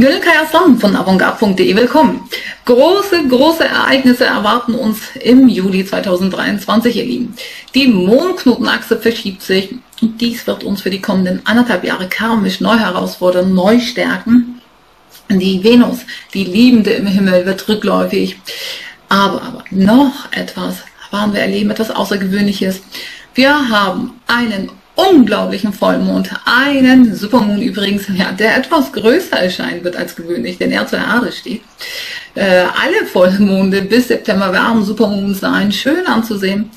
Gülkaya Son von avantgarde.de, willkommen. Große, große Ereignisse erwarten uns im Juli 2023, ihr Lieben. Die Mondknotenachse verschiebt sich und dies wird uns für die kommenden anderthalb Jahre karmisch neu herausfordern, neu stärken. Die Venus, die Liebende im Himmel, wird rückläufig. Aber, aber noch etwas werden wir erleben, etwas Außergewöhnliches. Wir haben einen unglaublichen Vollmond, einen Supermond übrigens, ja, der etwas größer erscheinen wird als gewöhnlich, denn er zur Erde steht. Äh, alle Vollmonde bis September werden Supermond sein, schön anzusehen.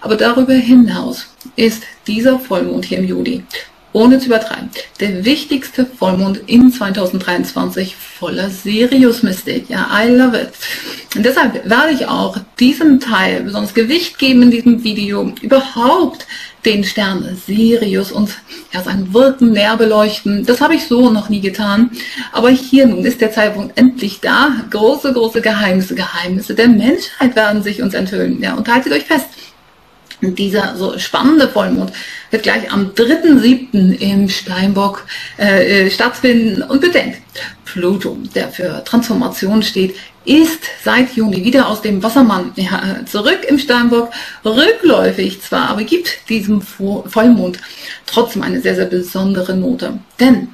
Aber darüber hinaus ist dieser Vollmond hier im Juli ohne zu übertreiben, der wichtigste Vollmond in 2023 voller Sirius-Mystik. Ja, I love it. Und deshalb werde ich auch diesem Teil besonders Gewicht geben in diesem Video, überhaupt den Stern Sirius und ja, sein Wirken näher beleuchten. Das habe ich so noch nie getan. Aber hier nun ist der Zeitpunkt endlich da. Große, große Geheimnisse, Geheimnisse der Menschheit werden sich uns enthüllen. Ja, und haltet euch fest. Dieser so spannende Vollmond wird gleich am 3.7. im Steinbock äh, äh, stattfinden. Und bedenkt, Pluto, der für Transformation steht, ist seit Juni wieder aus dem Wassermann ja, zurück im Steinbock, rückläufig zwar, aber gibt diesem Vollmond trotzdem eine sehr, sehr besondere Note. Denn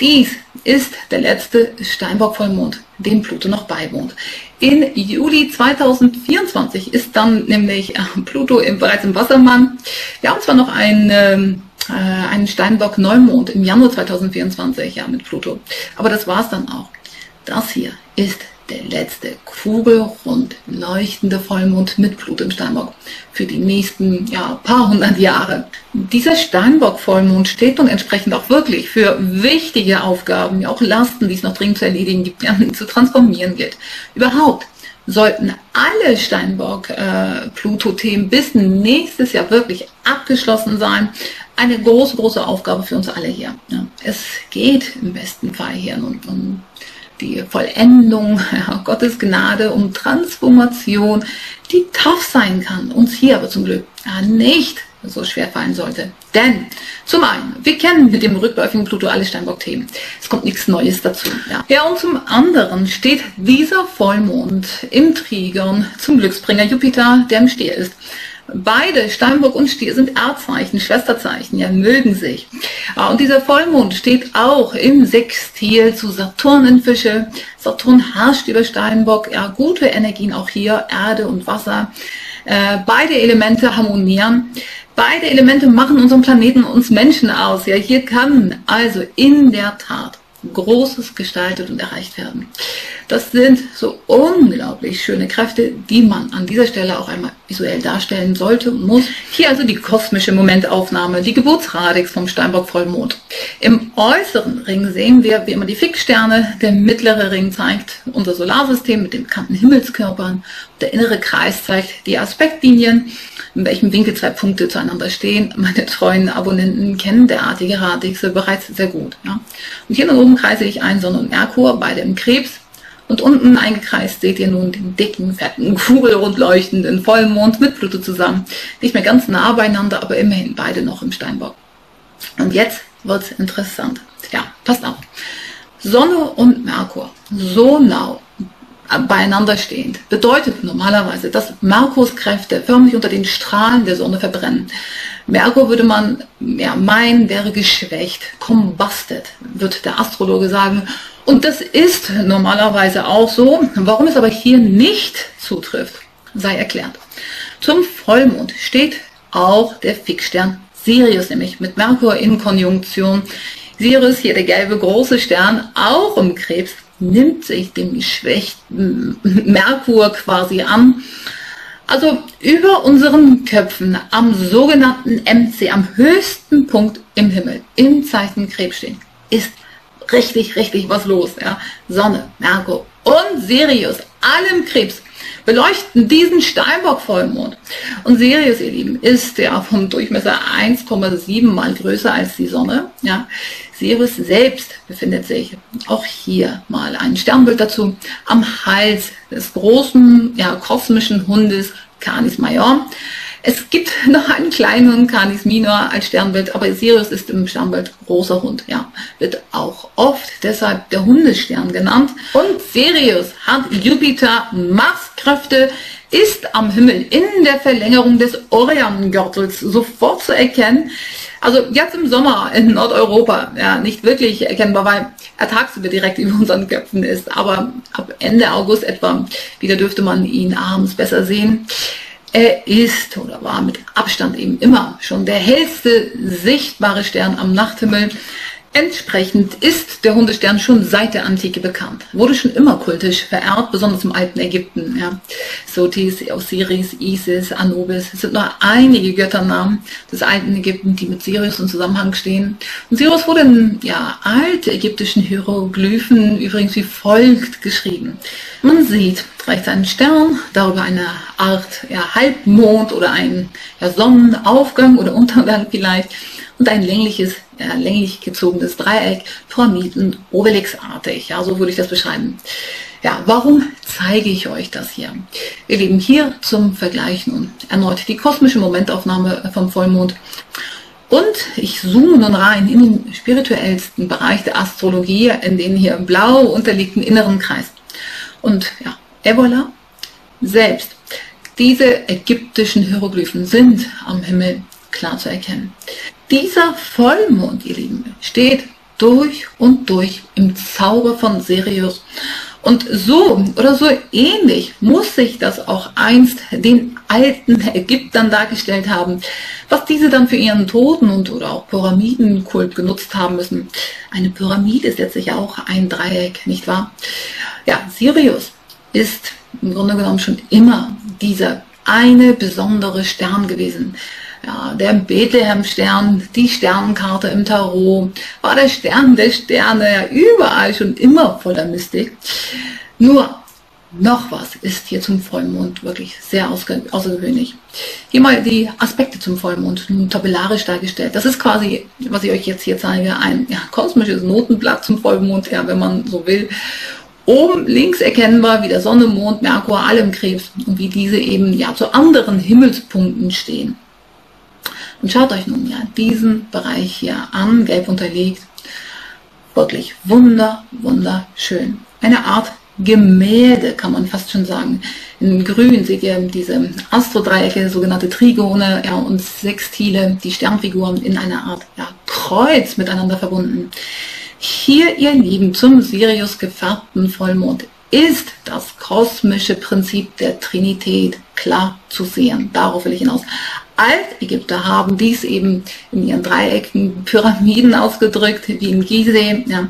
dies ist der letzte Steinbock-Vollmond, dem Pluto noch beiwohnt. In Juli 2024 ist dann nämlich äh, Pluto im, bereits im Wassermann. Wir haben zwar noch einen, ähm, äh, einen Steinbock-Neumond im Januar 2024 ja, mit Pluto, aber das war es dann auch. Das hier ist der letzte kugelrund leuchtende Vollmond mit Blut im Steinbock für die nächsten ja, paar hundert Jahre. Dieser Steinbock-Vollmond steht nun entsprechend auch wirklich für wichtige Aufgaben, auch Lasten, die es noch dringend zu erledigen gibt, ja, zu transformieren gilt. Überhaupt sollten alle Steinbock-Pluto-Themen äh, bis nächstes Jahr wirklich abgeschlossen sein. Eine große, große Aufgabe für uns alle hier. Ja. Es geht im besten Fall hier um, um die Vollendung ja, Gottes Gnade, um Transformation, die tough sein kann, uns hier aber zum Glück ja, nicht so schwer fallen sollte. Denn zum einen, wir kennen mit dem rückläufigen Pluto alle Steinbock-Themen. Es kommt nichts Neues dazu. Ja. ja, und zum anderen steht dieser Vollmond im Trigon zum Glücksbringer Jupiter, der im Stier ist. Beide, Steinbock und Stier, sind Erdzeichen, Schwesterzeichen, ja, mögen sich. Und dieser Vollmond steht auch im Sextil zu Saturn in Fische. Saturn herrscht über Steinbock, ja, gute Energien auch hier, Erde und Wasser. Äh, beide Elemente harmonieren. Beide Elemente machen unseren Planeten, uns Menschen aus. Ja, hier kann also in der Tat Großes gestaltet und erreicht werden. Das sind so unglaublich schöne Kräfte, die man an dieser Stelle auch einmal visuell darstellen sollte und muss. Hier also die kosmische Momentaufnahme, die Geburtsradix vom Steinbock Vollmond. Im äußeren Ring sehen wir wie immer die Fixsterne. Der mittlere Ring zeigt unser Solarsystem mit den bekannten Himmelskörpern. Der innere Kreis zeigt die Aspektlinien, in welchem Winkel zwei Punkte zueinander stehen. Meine treuen Abonnenten kennen derartige Radixe bereits sehr gut. Ja. Und hier oben kreise ich ein Sonne und Merkur, beide im Krebs. Und unten eingekreist seht ihr nun den dicken, fetten, kugelrund leuchtenden Vollmond mit Pluto zusammen. Nicht mehr ganz nah beieinander, aber immerhin beide noch im Steinbock. Und jetzt wird's interessant. Ja, passt auf. Sonne und Merkur, so nah beieinander stehend, bedeutet normalerweise, dass Merkurs Kräfte förmlich unter den Strahlen der Sonne verbrennen. Merkur würde man ja, meinen, wäre geschwächt, combusted, wird der Astrologe sagen. Und das ist normalerweise auch so. Warum es aber hier nicht zutrifft, sei erklärt. Zum Vollmond steht auch der Fixstern Sirius, nämlich mit Merkur in Konjunktion. Sirius, hier der gelbe große Stern, auch im Krebs, nimmt sich dem geschwächten Merkur quasi an. Also über unseren Köpfen am sogenannten MC, am höchsten Punkt im Himmel, im Zeichen Krebs stehen, ist richtig, richtig was los. Ja? Sonne, Merkur und Sirius, allem Krebs, beleuchten diesen Steinbock-Vollmond. Und Sirius, ihr Lieben, ist ja vom Durchmesser 1,7 mal größer als die Sonne. Ja? Sirius selbst befindet sich auch hier mal ein Sternbild dazu am Hals des großen ja, kosmischen Hundes Canis Major. Es gibt noch einen kleinen Canis Minor als Sternbild, aber Sirius ist im Sternbild großer Hund, ja. Wird auch oft deshalb der Hundestern genannt. Und Sirius hat Jupiter Marskräfte, ist am Himmel in der Verlängerung des Oriongürtels sofort zu erkennen. Also jetzt im Sommer in Nordeuropa, ja, nicht wirklich erkennbar, weil er tagsüber direkt über unseren Köpfen ist. Aber ab Ende August etwa wieder dürfte man ihn abends besser sehen. Er ist oder war mit Abstand eben immer schon der hellste sichtbare Stern am Nachthimmel. Entsprechend ist der Hundestern schon seit der Antike bekannt. Wurde schon immer kultisch verehrt, besonders im alten Ägypten. Ja. Sotis, Osiris, Isis, Anubis. Es sind nur einige Götternamen des alten Ägypten, die mit Sirius in Zusammenhang stehen. Und Sirius wurde in ja, altägyptischen Hieroglyphen übrigens wie folgt geschrieben. Man sieht rechts einen Stern, darüber eine Art ja, Halbmond oder ein ja, Sonnenaufgang oder Untergang vielleicht und ein längliches, ja, länglich gezogenes Dreieck, Pyramiden, Obelixartig. Ja, so würde ich das beschreiben. Ja, warum zeige ich euch das hier? Wir leben hier zum Vergleich nun erneut die kosmische Momentaufnahme vom Vollmond. Und ich zoome nun rein in den spirituellsten Bereich der Astrologie, in den hier blau unterliegten inneren Kreis. Und ja, Ebola selbst. Diese ägyptischen Hieroglyphen sind am Himmel klar zu erkennen. Dieser Vollmond, ihr Lieben, steht durch und durch im Zauber von Sirius. Und so oder so ähnlich muss sich das auch einst den alten Ägyptern dargestellt haben, was diese dann für ihren Toten und oder auch Pyramidenkult genutzt haben müssen. Eine Pyramide ist letztlich auch ein Dreieck, nicht wahr? Ja, Sirius ist im Grunde genommen schon immer dieser eine besondere Stern gewesen, ja, der Bethlehem-Stern, die Sternenkarte im Tarot, war der Stern der Sterne ja überall schon immer voller Mystik. Nur noch was ist hier zum Vollmond wirklich sehr außergewöhnlich. Hier mal die Aspekte zum Vollmond, tabellarisch dargestellt. Das ist quasi, was ich euch jetzt hier zeige, ein ja, kosmisches Notenblatt zum Vollmond, ja, wenn man so will. Oben links erkennbar, wie der Sonne, Mond, Merkur, alle im Krebs und wie diese eben ja zu anderen Himmelspunkten stehen. Und schaut euch nun ja diesen Bereich hier an, gelb unterlegt. Wirklich wunder, wunderschön. Eine Art Gemälde, kann man fast schon sagen. In grün seht ihr diese Astrodreiecke, sogenannte Trigone ja, und Sextile, die Sternfiguren in einer Art ja, Kreuz miteinander verbunden. Hier, ihr Lieben, zum Sirius gefärbten Vollmond ist das kosmische Prinzip der Trinität klar zu sehen. Darauf will ich hinaus. Altägypter haben dies eben in ihren Dreiecken Pyramiden ausgedrückt, wie in Gizeh. Ja.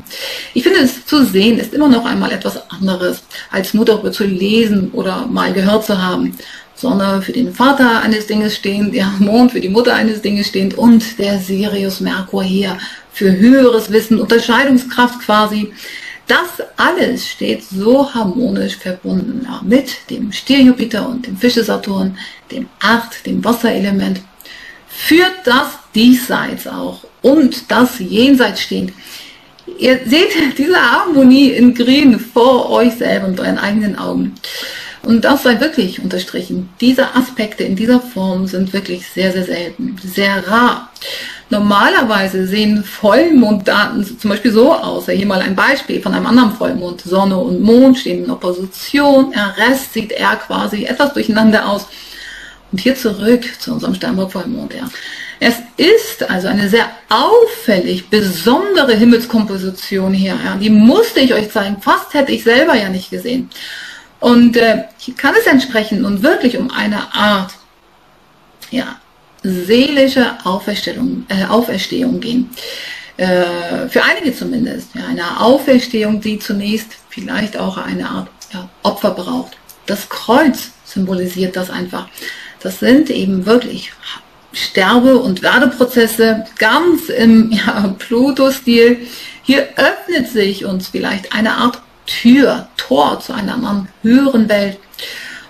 Ich finde es zu sehen ist immer noch einmal etwas anderes, als nur darüber zu lesen oder mal gehört zu haben. Sonne für den Vater eines Dinges stehend, der Mond für die Mutter eines Dinges stehend und der Sirius Merkur hier für höheres Wissen, Unterscheidungskraft quasi. Das alles steht so harmonisch verbunden mit dem Stier Jupiter und dem Fische Saturn, dem Acht, dem Wasserelement, führt das Diesseits auch und das Jenseits stehend. Ihr seht diese Harmonie in Grün vor euch selber mit euren eigenen Augen. Und das sei wirklich unterstrichen. Diese Aspekte in dieser Form sind wirklich sehr, sehr selten, sehr rar. Normalerweise sehen Vollmonddaten zum Beispiel so aus. Hier mal ein Beispiel von einem anderen Vollmond. Sonne und Mond stehen in Opposition. Der Rest sieht eher quasi etwas durcheinander aus. Und hier zurück zu unserem Sternburg-Vollmond. Ja. Es ist also eine sehr auffällig besondere Himmelskomposition hier. Ja. Die musste ich euch zeigen. Fast hätte ich selber ja nicht gesehen. Und äh, hier kann es entsprechend nun wirklich um eine Art ja, seelische Auferstehung, äh, Auferstehung gehen. Äh, für einige zumindest. Ja, eine Auferstehung, die zunächst vielleicht auch eine Art ja, Opfer braucht. Das Kreuz symbolisiert das einfach. Das sind eben wirklich Sterbe- und Werdeprozesse ganz im ja, Pluto-Stil. Hier öffnet sich uns vielleicht eine Art Tür, Tor zu einer anderen höheren Welt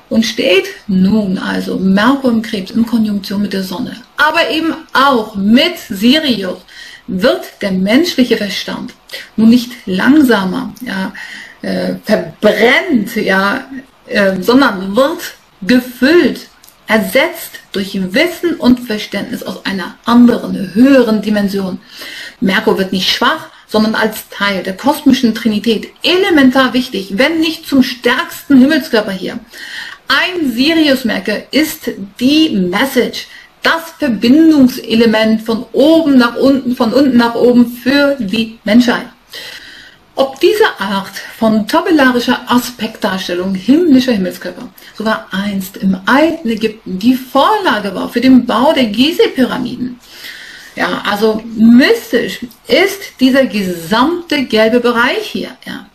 und steht nun also Merkur im Krebs in Konjunktion mit der Sonne, aber eben auch mit Sirius wird der menschliche Verstand nun nicht langsamer ja, äh, verbrennt, ja, äh, sondern wird gefüllt ersetzt durch Wissen und Verständnis aus einer anderen, höheren Dimension. Merkur wird nicht schwach, sondern als Teil der kosmischen Trinität elementar wichtig, wenn nicht zum stärksten Himmelskörper hier. Ein Sirius-Merker ist die Message, das Verbindungselement von oben nach unten, von unten nach oben für die Menschheit. Ob diese Art von tabellarischer Aspektdarstellung himmlischer Himmelskörper sogar einst im alten Ägypten die Vorlage war für den Bau der Gizeh-Pyramiden, ja, also mystisch ist dieser gesamte gelbe Bereich hier. Ja.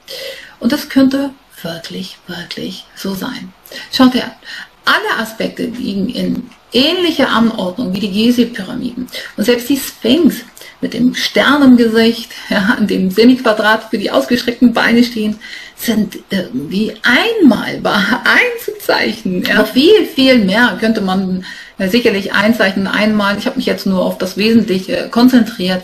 Und das könnte wirklich, wirklich so sein. Schaut her, alle Aspekte liegen in ähnlicher Anordnung wie die Gizeh-Pyramiden. Und selbst die Sphinx mit dem Sternengesicht, ja, an dem Semiquadrat für die ausgestreckten Beine stehen, sind irgendwie einmalbar einzuzeichnen. Ja. Viel, viel mehr könnte man äh, sicherlich einzeichnen einmal. Ich habe mich jetzt nur auf das Wesentliche konzentriert.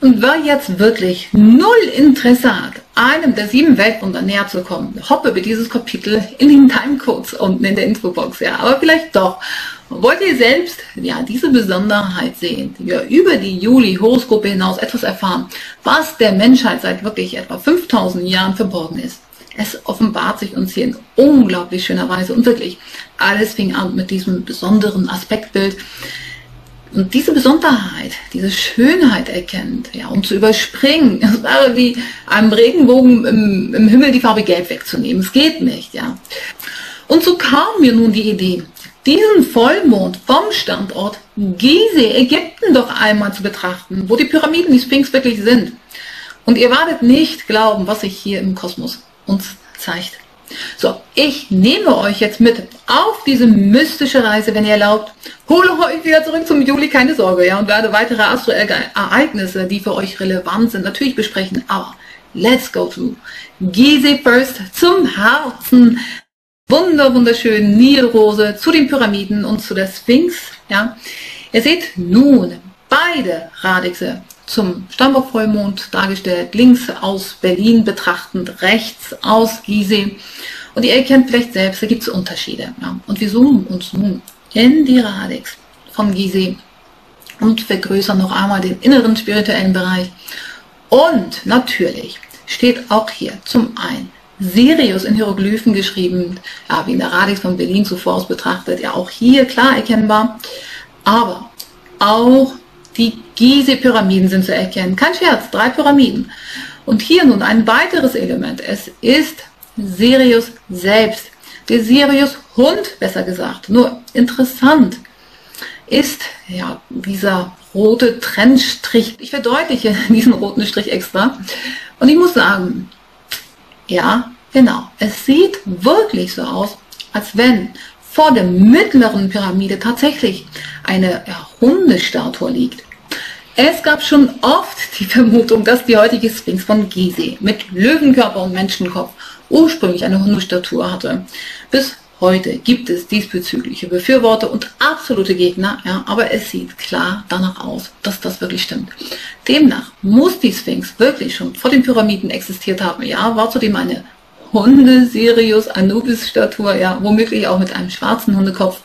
Und wer jetzt wirklich null Interesse hat, einem der sieben Weltwunder näher zu kommen, hoppe über dieses Kapitel in den Timecodes unten in der Infobox, ja, aber vielleicht doch. Wollt ihr selbst ja diese Besonderheit sehen, ja, über die Juli-Horoskope hinaus etwas erfahren, was der Menschheit seit wirklich etwa 5000 Jahren verborgen ist? Es offenbart sich uns hier in unglaublich schöner Weise und wirklich alles fing an mit diesem besonderen Aspektbild. Und diese Besonderheit, diese Schönheit erkennt, ja, um zu überspringen, es wäre wie einem Regenbogen im, im Himmel die Farbe Gelb wegzunehmen. Es geht nicht, ja. Und so kam mir nun die Idee, diesen Vollmond vom Standort Gizeh, Ägypten doch einmal zu betrachten, wo die Pyramiden, die Sphinx wirklich sind. Und ihr werdet nicht glauben, was sich hier im Kosmos uns zeigt. So, ich nehme euch jetzt mit auf diese mystische Reise, wenn ihr erlaubt. Hole euch wieder zurück zum Juli, keine Sorge, ja, und werde weitere Astro-Ereignisse, die für euch relevant sind, natürlich besprechen. Aber let's go to Gizeh first, zum Herzen. Wunder, wunderschön, Nilrose, zu den Pyramiden und zu der Sphinx, ja. Ihr seht nun beide Radixe zum Steinbock-Vollmond dargestellt, links aus Berlin betrachtend, rechts aus Gizeh. Und ihr erkennt vielleicht selbst, da gibt es Unterschiede. Ja. Und wir zoomen uns nun in die Radix von Gizeh und vergrößern noch einmal den inneren spirituellen Bereich. Und natürlich steht auch hier zum einen Sirius in Hieroglyphen geschrieben, ja, wie in der Radix von Berlin zuvor aus betrachtet, ja auch hier klar erkennbar, aber auch die Gizeh-Pyramiden sind zu erkennen. Kein Scherz, drei Pyramiden. Und hier nun ein weiteres Element. Es ist Sirius selbst. Der Sirius-Hund, besser gesagt. Nur interessant ist ja dieser rote Trennstrich. Ich verdeutliche diesen roten Strich extra. Und ich muss sagen, ja, genau. Es sieht wirklich so aus, als wenn vor der mittleren Pyramide tatsächlich eine Hundestatue liegt. Es gab schon oft die Vermutung, dass die heutige Sphinx von Gizeh mit Löwenkörper und Menschenkopf ursprünglich eine Hundestatue hatte. Bis heute gibt es diesbezügliche Befürworter und absolute Gegner, ja, aber es sieht klar danach aus, dass das wirklich stimmt. Demnach muss die Sphinx wirklich schon vor den Pyramiden existiert haben. Ja, war zudem eine Hunde Sirius Anubis Statue, ja, womöglich auch mit einem schwarzen Hundekopf.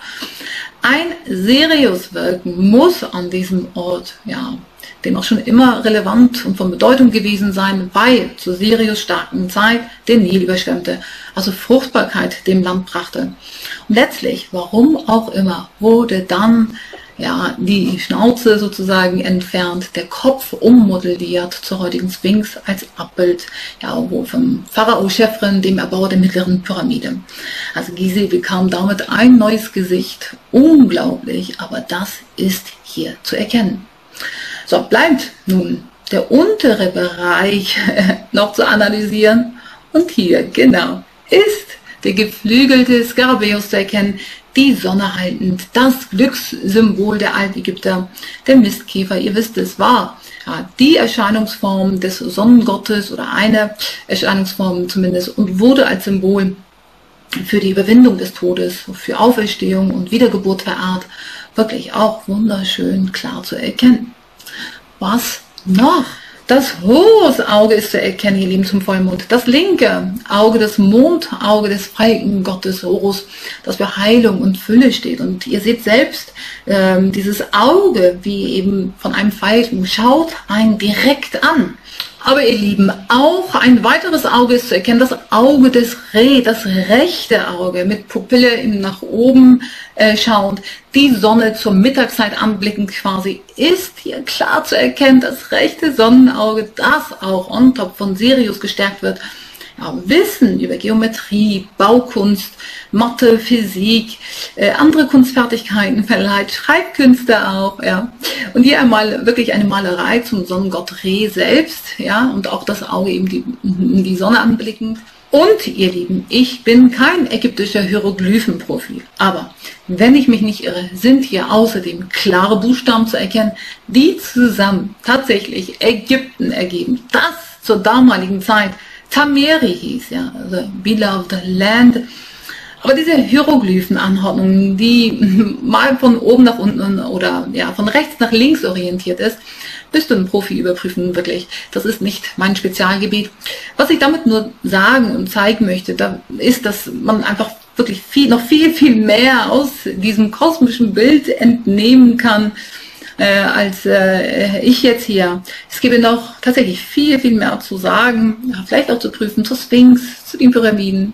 Ein Sirius wirken muss an diesem Ort, ja, dem auch schon immer relevant und von Bedeutung gewesen sein, weil zu Sirius starken Zeit den Nil überschwemmte, also Fruchtbarkeit dem Land brachte. Und letztlich, warum auch immer, wurde dann ja, die Schnauze sozusagen entfernt, der Kopf ummodelliert zur heutigen Sphinx als Abbild ja, vom Pharao Chefren, dem Erbauer der mittleren Pyramide. Also Gizeh bekam damit ein neues Gesicht. Unglaublich, aber das ist hier zu erkennen. So, bleibt nun der untere Bereich noch zu analysieren. Und hier, genau, ist der geflügelte Skarabäus zu erkennen, die Sonne haltend, das Glückssymbol der Altägypter, der Mistkäfer, ihr wisst es, war ja, die Erscheinungsform des Sonnengottes oder eine Erscheinungsform zumindest und wurde als Symbol für die Überwindung des Todes, für Auferstehung und Wiedergeburt verehrt, wirklich auch wunderschön klar zu erkennen. Was noch? Das hohe Auge ist zu erkennen, ihr Lieben, zum Vollmond. Das linke Auge, das Mondauge des Falken Gottes Horus, das für Heilung und Fülle steht. Und ihr seht selbst ähm, dieses Auge, wie eben von einem Falken, schaut einen direkt an. Aber ihr Lieben, auch ein weiteres Auge ist zu erkennen, das Auge des Reh, das rechte Auge mit Pupille nach oben äh, schauend, die Sonne zur Mittagszeit anblickend quasi, ist hier klar zu erkennen, das rechte Sonnenauge, das auch on top von Sirius gestärkt wird Wissen über Geometrie, Baukunst, Mathe, Physik, äh, andere Kunstfertigkeiten verleiht, Schreibkünste auch, ja. Und hier einmal wirklich eine Malerei zum Sonnengott Re selbst, ja, und auch das Auge eben die, die Sonne anblickend. Und ihr Lieben, ich bin kein ägyptischer Hieroglyphenprofi, aber wenn ich mich nicht irre, sind hier außerdem klare Buchstaben zu erkennen, die zusammen tatsächlich Ägypten ergeben. Das zur damaligen Zeit Tameri hieß, ja, also Beloved Land. Aber diese Hieroglyphenanordnung, die mal von oben nach unten oder ja, von rechts nach links orientiert ist, bist du ein Profi überprüfen, wirklich. Das ist nicht mein Spezialgebiet. Was ich damit nur sagen und zeigen möchte, da ist, dass man einfach wirklich viel, noch viel, viel mehr aus diesem kosmischen Bild entnehmen kann, äh, als äh, ich jetzt hier. Es gäbe noch tatsächlich viel, viel mehr zu sagen, vielleicht auch zu prüfen zur Sphinx, zu den Pyramiden.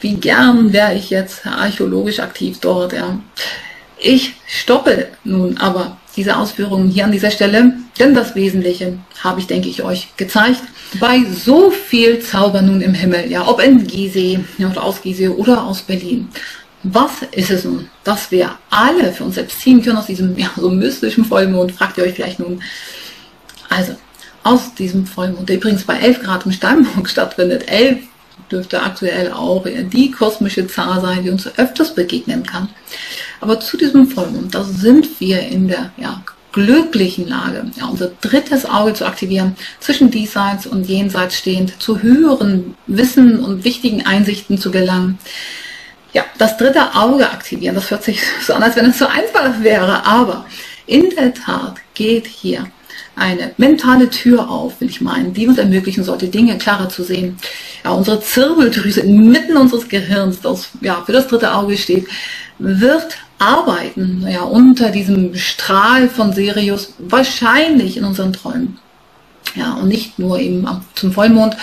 Wie gern wäre ich jetzt archäologisch aktiv dort. Ja. Ich stoppe nun aber diese Ausführungen hier an dieser Stelle, denn das Wesentliche habe ich, denke ich, euch gezeigt. Bei so viel Zauber nun im Himmel, ja, ob in Gizeh oder aus Gizeh oder aus Berlin, was ist es nun, dass wir alle für uns selbst ziehen können aus diesem ja, so mystischen Vollmond? Fragt ihr euch vielleicht nun. Also, aus diesem Vollmond, der übrigens bei 11 Grad im Steinbock stattfindet. 11 dürfte aktuell auch die kosmische Zahl sein, die uns öfters begegnen kann. Aber zu diesem Vollmond, da sind wir in der ja, glücklichen Lage, ja, unser drittes Auge zu aktivieren, zwischen diesseits und jenseits stehend, zu höheren Wissen und wichtigen Einsichten zu gelangen ja, das dritte Auge aktivieren. Das hört sich so an, als wenn es so einfach wäre, aber in der Tat geht hier eine mentale Tür auf, will ich meinen, die uns ermöglichen sollte, Dinge klarer zu sehen. Ja, unsere Zirbeldrüse inmitten unseres Gehirns, das ja für das dritte Auge steht, wird arbeiten, ja, unter diesem Strahl von Sirius, wahrscheinlich in unseren Träumen. Ja, und nicht nur eben zum Vollmond,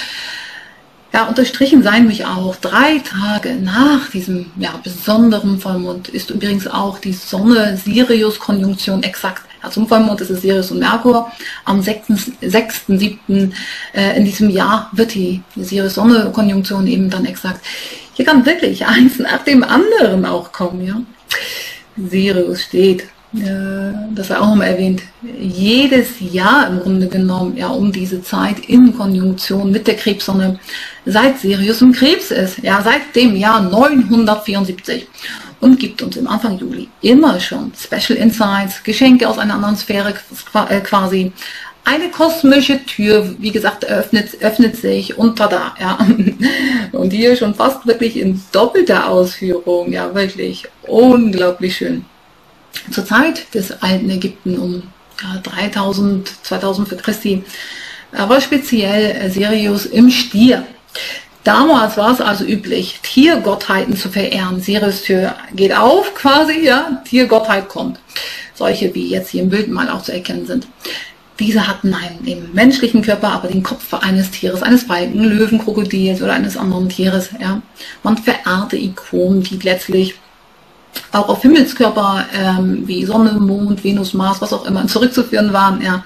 ja, unterstrichen seien mich auch, drei Tage nach diesem ja, besonderen Vollmond ist übrigens auch die Sonne-Sirius-Konjunktion exakt. Ja, zum Vollmond ist es Sirius und Merkur. Am 6.7. Äh, in diesem Jahr wird die Sirius-Sonne-Konjunktion eben dann exakt. Hier kann wirklich eins nach dem anderen auch kommen. Ja. Sirius steht das sei auch nochmal erwähnt, jedes Jahr im Grunde genommen, ja, um diese Zeit in Konjunktion mit der Krebssonne, seit Sirius im Krebs ist, ja, seit dem Jahr 974 und gibt uns im Anfang Juli immer schon Special Insights, Geschenke aus einer anderen Sphäre äh, quasi. Eine kosmische Tür, wie gesagt, öffnet, öffnet sich und tada, ja. Und hier schon fast wirklich in doppelter Ausführung, ja, wirklich unglaublich schön zur Zeit des alten Ägypten um ja, 3000, 2000 für Christi, war speziell äh, Sirius im Stier. Damals war es also üblich, Tiergottheiten zu verehren. Sirius Tür geht auf quasi, ja, Tiergottheit kommt. Solche wie jetzt hier im Bild mal auch zu erkennen sind. Diese hatten einen im menschlichen Körper, aber den Kopf eines Tieres, eines Falken, Löwen, Krokodils oder eines anderen Tieres. Ja. Man verehrte Ikonen, die letztlich auch auf Himmelskörper ähm, wie Sonne, Mond, Venus, Mars, was auch immer zurückzuführen waren. Ja.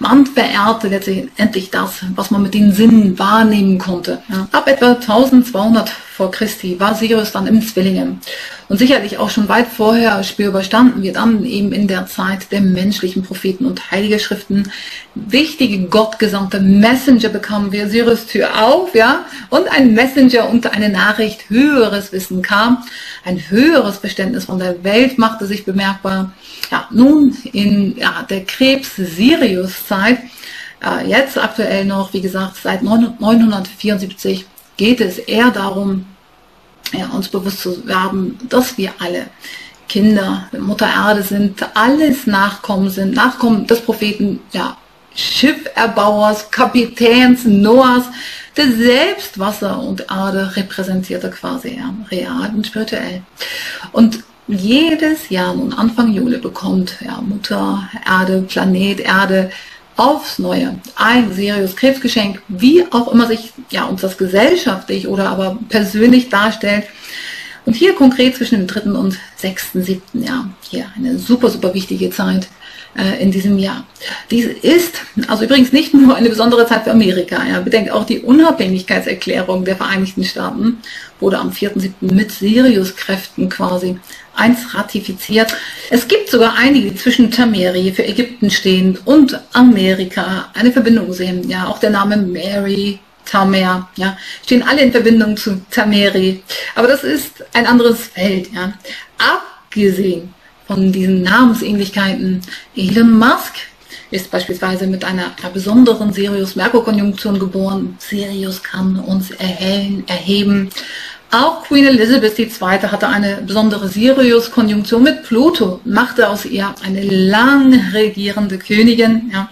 Man verehrte letztendlich das, was man mit den Sinnen wahrnehmen konnte. Ab etwa 1200 vor Christi war Sirius dann im Zwillingen. Und sicherlich auch schon weit vorher spürbar standen wir dann eben in der Zeit der menschlichen Propheten und heilige Schriften. Wichtige gottgesandte Messenger bekamen wir Sirius Tür auf, ja, und ein Messenger und eine Nachricht höheres Wissen kam. Ein höheres Verständnis von der Welt machte sich bemerkbar. Ja, nun in ja, der Krebs-Sirius-Zeit, äh, jetzt aktuell noch, wie gesagt, seit 974 geht es eher darum, ja, uns bewusst zu werden, dass wir alle Kinder der Mutter Erde sind, alles Nachkommen sind, Nachkommen des Propheten, ja, Schifferbauers, Kapitäns Noahs, der selbst Wasser und Erde repräsentierte quasi, ja, real und spirituell. Und jedes Jahr nun Anfang Juli bekommt ja, Mutter Erde, Planet Erde aufs Neue ein Sirius Krebsgeschenk, wie auch immer sich ja uns das gesellschaftlich oder aber persönlich darstellt. Und hier konkret zwischen dem dritten und sechsten, siebten Jahr. Hier eine super, super wichtige Zeit äh, in diesem Jahr. Dies ist also übrigens nicht nur eine besondere Zeit für Amerika. Ja. Bedenkt auch die Unabhängigkeitserklärung der Vereinigten Staaten wurde am 4.7. mit Sirius-Kräften quasi eins ratifiziert. Es gibt sogar einige, die zwischen Tameri für Ägypten stehen und Amerika eine Verbindung sehen. Ja, auch der Name Mary, Tamer, ja, stehen alle in Verbindung zu Tameri. Aber das ist ein anderes Feld, ja. Abgesehen von diesen Namensähnlichkeiten. Elon Musk ist beispielsweise mit einer, besonderen Sirius-Merkur-Konjunktion geboren. Sirius kann uns erhellen, erheben. Auch Queen Elizabeth II. hatte eine besondere Sirius-Konjunktion mit Pluto, machte aus ihr eine lang regierende Königin. Ja.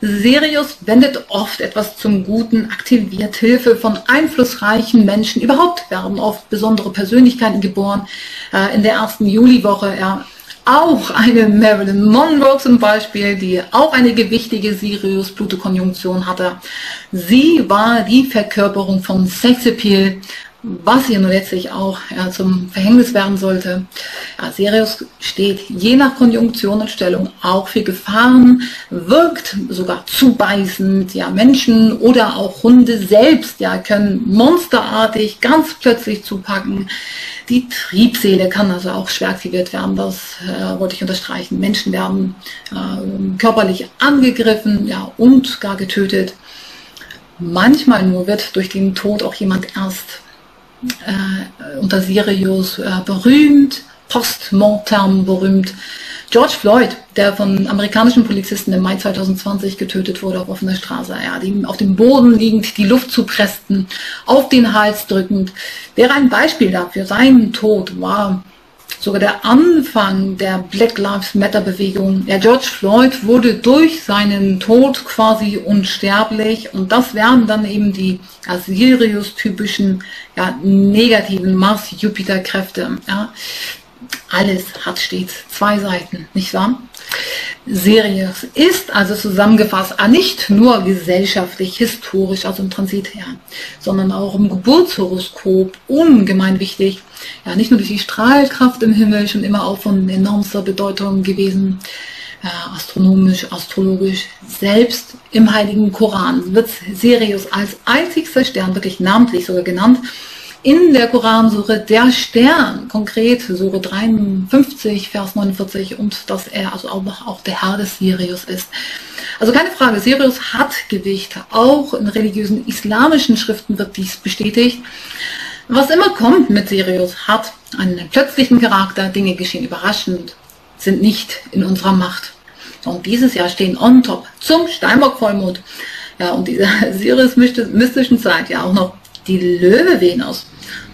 Sirius wendet oft etwas zum Guten, aktiviert Hilfe von einflussreichen Menschen. Überhaupt werden oft besondere Persönlichkeiten geboren. Äh, in der ersten Juliwoche, auch eine Marilyn Monroe zum Beispiel, die auch eine gewichtige Sirius-Pluto-Konjunktion hatte. Sie war die Verkörperung von Sexappeal, was ihr nun letztlich auch ja, zum Verhängnis werden sollte. Ja, Sirius steht je nach Konjunktion und Stellung auch für Gefahren, wirkt sogar zubeißend. Ja, Menschen oder auch Hunde selbst ja, können monsterartig ganz plötzlich zupacken. Die Triebseele kann also auch schwer aktiviert werden, das äh, wollte ich unterstreichen. Menschen werden äh, körperlich angegriffen ja, und gar getötet. Manchmal nur wird durch den Tod auch jemand erst äh, unter Sirius äh, berühmt, postmortem berühmt. George Floyd, der von amerikanischen Polizisten im Mai 2020 getötet wurde auf offener Straße, ja, die auf dem Boden liegend die Luft zupressten, auf den Hals drückend, wäre ein Beispiel dafür. Sein Tod war sogar der Anfang der Black Lives Matter Bewegung. Ja, George Floyd wurde durch seinen Tod quasi unsterblich und das wären dann eben die ja, Sirius-typischen ja, negativen Mars-Jupiter-Kräfte. Ja. Alles hat stets zwei Seiten, nicht wahr? Sirius ist also zusammengefasst nicht nur gesellschaftlich, historisch, also im Transit her, sondern auch im Geburtshoroskop ungemein wichtig. Ja, nicht nur durch die Strahlkraft im Himmel schon immer auch von enormster Bedeutung gewesen, ja, astronomisch, astrologisch. Selbst im Heiligen Koran wird Sirius als einzigster Stern wirklich namentlich sogar genannt in der Koransuche der Stern, konkret Suche 53, Vers 49 und dass er also auch, auch der Herr des Sirius ist. Also keine Frage, Sirius hat Gewicht. Auch in religiösen islamischen Schriften wird dies bestätigt. Was immer kommt mit Sirius hat einen plötzlichen Charakter, Dinge geschehen überraschend, sind nicht in unserer Macht. Und dieses Jahr stehen on top zum Steinbock-Vollmond. Ja, und dieser Sirius-mystischen Zeit ja auch noch die Löwe-Venus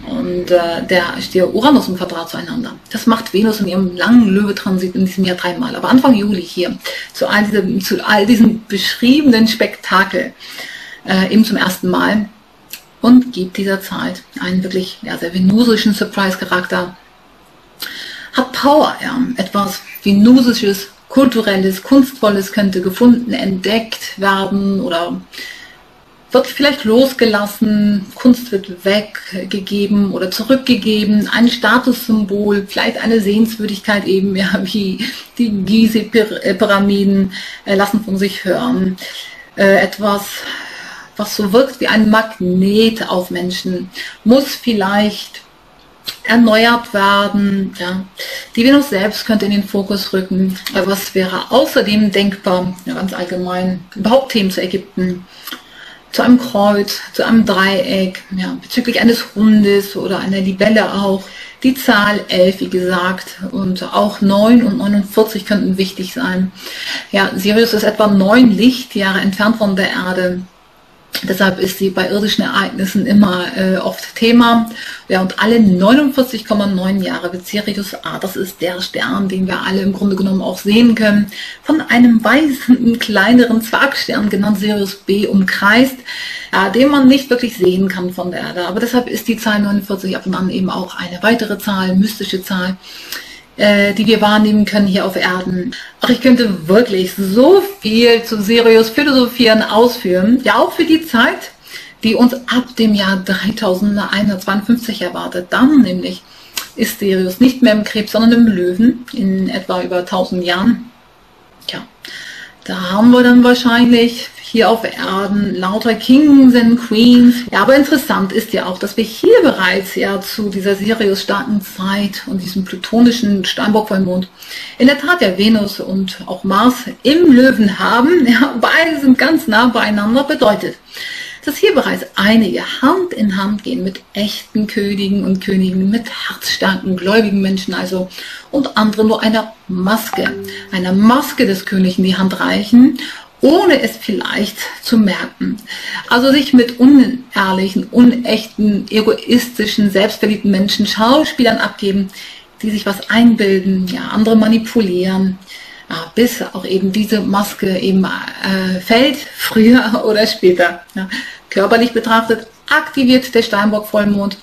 und äh, der Stier Uranus im Quadrat zueinander. Das macht Venus in ihrem langen Löwe-Transit in diesem Jahr dreimal. Aber Anfang Juli hier zu all, diesem, zu all diesen beschriebenen Spektakel äh, eben zum ersten Mal und gibt dieser Zeit einen wirklich ja, sehr venusischen Surprise-Charakter. Hat Power, ja, etwas venusisches, kulturelles, kunstvolles könnte gefunden, entdeckt werden oder wird vielleicht losgelassen, Kunst wird weggegeben oder zurückgegeben, ein Statussymbol, vielleicht eine Sehenswürdigkeit eben, ja, wie die Gizeh-Pyramiden äh, lassen von sich hören. Äh, etwas, was so wirkt wie ein Magnet auf Menschen, muss vielleicht erneuert werden. Ja. Die Venus selbst könnte in den Fokus rücken. Was wäre außerdem denkbar, ja, ganz allgemein, überhaupt Themen zu Ägypten zu einem Kreuz, zu einem Dreieck, ja, bezüglich eines Hundes oder einer Libelle auch. Die Zahl 11, wie gesagt, und auch 9 und 49 könnten wichtig sein. Ja, Sirius ist etwa 9 Lichtjahre entfernt von der Erde. Deshalb ist sie bei irdischen Ereignissen immer äh, oft Thema. Ja, und alle 49,9 Jahre wird Sirius A, das ist der Stern, den wir alle im Grunde genommen auch sehen können, von einem weißen, kleineren Zwergstern, genannt Sirius B, umkreist, ja, den man nicht wirklich sehen kann von der Erde. Aber deshalb ist die Zahl 49 ab und an eben auch eine weitere Zahl, mystische Zahl äh, die wir wahrnehmen können hier auf Erden. Ach, ich könnte wirklich so viel zu Sirius philosophieren, ausführen. Ja, auch für die Zeit, die uns ab dem Jahr 3152 erwartet. Dann nämlich ist Sirius nicht mehr im Krebs, sondern im Löwen in etwa über 1000 Jahren. Ja, da haben wir dann wahrscheinlich hier auf Erden lauter Kings and Queens. Ja, aber interessant ist ja auch, dass wir hier bereits ja zu dieser Sirius-starken Zeit und diesem plutonischen Steinbock-Vollmond in der Tat ja Venus und auch Mars im Löwen haben. Ja, beide sind ganz nah beieinander bedeutet dass hier bereits einige Hand in Hand gehen mit echten Königen und Königen, mit herzstarken, gläubigen Menschen also und andere nur einer Maske, einer Maske des Königs in die Hand reichen ohne es vielleicht zu merken. Also sich mit unehrlichen, unechten, egoistischen, selbstverliebten Menschen, Schauspielern abgeben, die sich was einbilden, ja, andere manipulieren, ja, bis auch eben diese Maske eben äh, fällt, früher oder später. Ja. Körperlich betrachtet aktiviert der Steinbock-Vollmond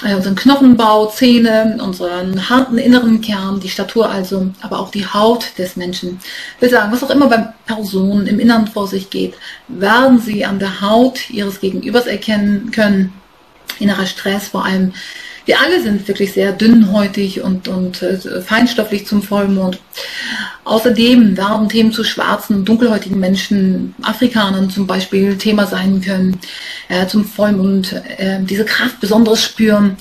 unseren Knochenbau, Zähne, unseren harten inneren Kern, die Statur also, aber auch die Haut des Menschen. Wir sagen, was auch immer bei Personen im Innern vor sich geht, werden sie an der Haut ihres Gegenübers erkennen können. Innerer Stress, vor allem wir alle sind wirklich sehr dünnhäutig und, und äh, feinstofflich zum Vollmond. Außerdem werden Themen zu schwarzen, dunkelhäutigen Menschen, Afrikanern zum Beispiel Thema sein können, äh, zum Vollmond, äh, diese Kraft besonderes spüren.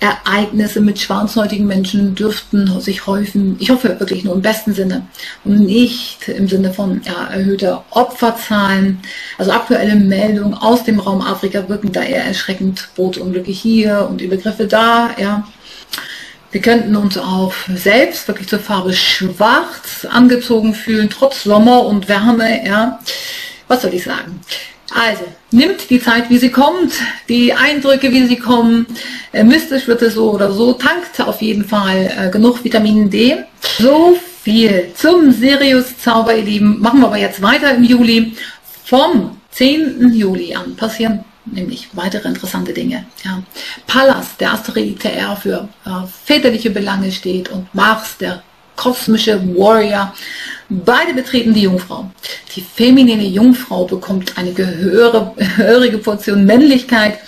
Ereignisse mit schwarzhäutigen Menschen dürften sich häufen. Ich hoffe wirklich nur im besten Sinne und nicht im Sinne von ja, erhöhter Opferzahlen. Also aktuelle Meldungen aus dem Raum Afrika wirken da eher erschreckend. Bootsunglücke hier und Übergriffe da, ja. Wir könnten uns auch selbst wirklich zur Farbe schwarz angezogen fühlen, trotz Sommer und Wärme. Ja. Was soll ich sagen? Also, nimmt die Zeit, wie sie kommt, die Eindrücke, wie sie kommen. Äh, mystisch wird es so oder so. Tankt auf jeden Fall äh, genug Vitamin D. So viel zum Sirius-Zauber, ihr Lieben. Machen wir aber jetzt weiter im Juli. Vom 10. Juli an passieren nämlich weitere interessante Dinge. Ja. Pallas, der Asteroid, der für äh, väterliche Belange steht und Mars, der kosmische Warrior. Beide betreten die Jungfrau. Die feminine Jungfrau bekommt eine gehörige Portion Männlichkeit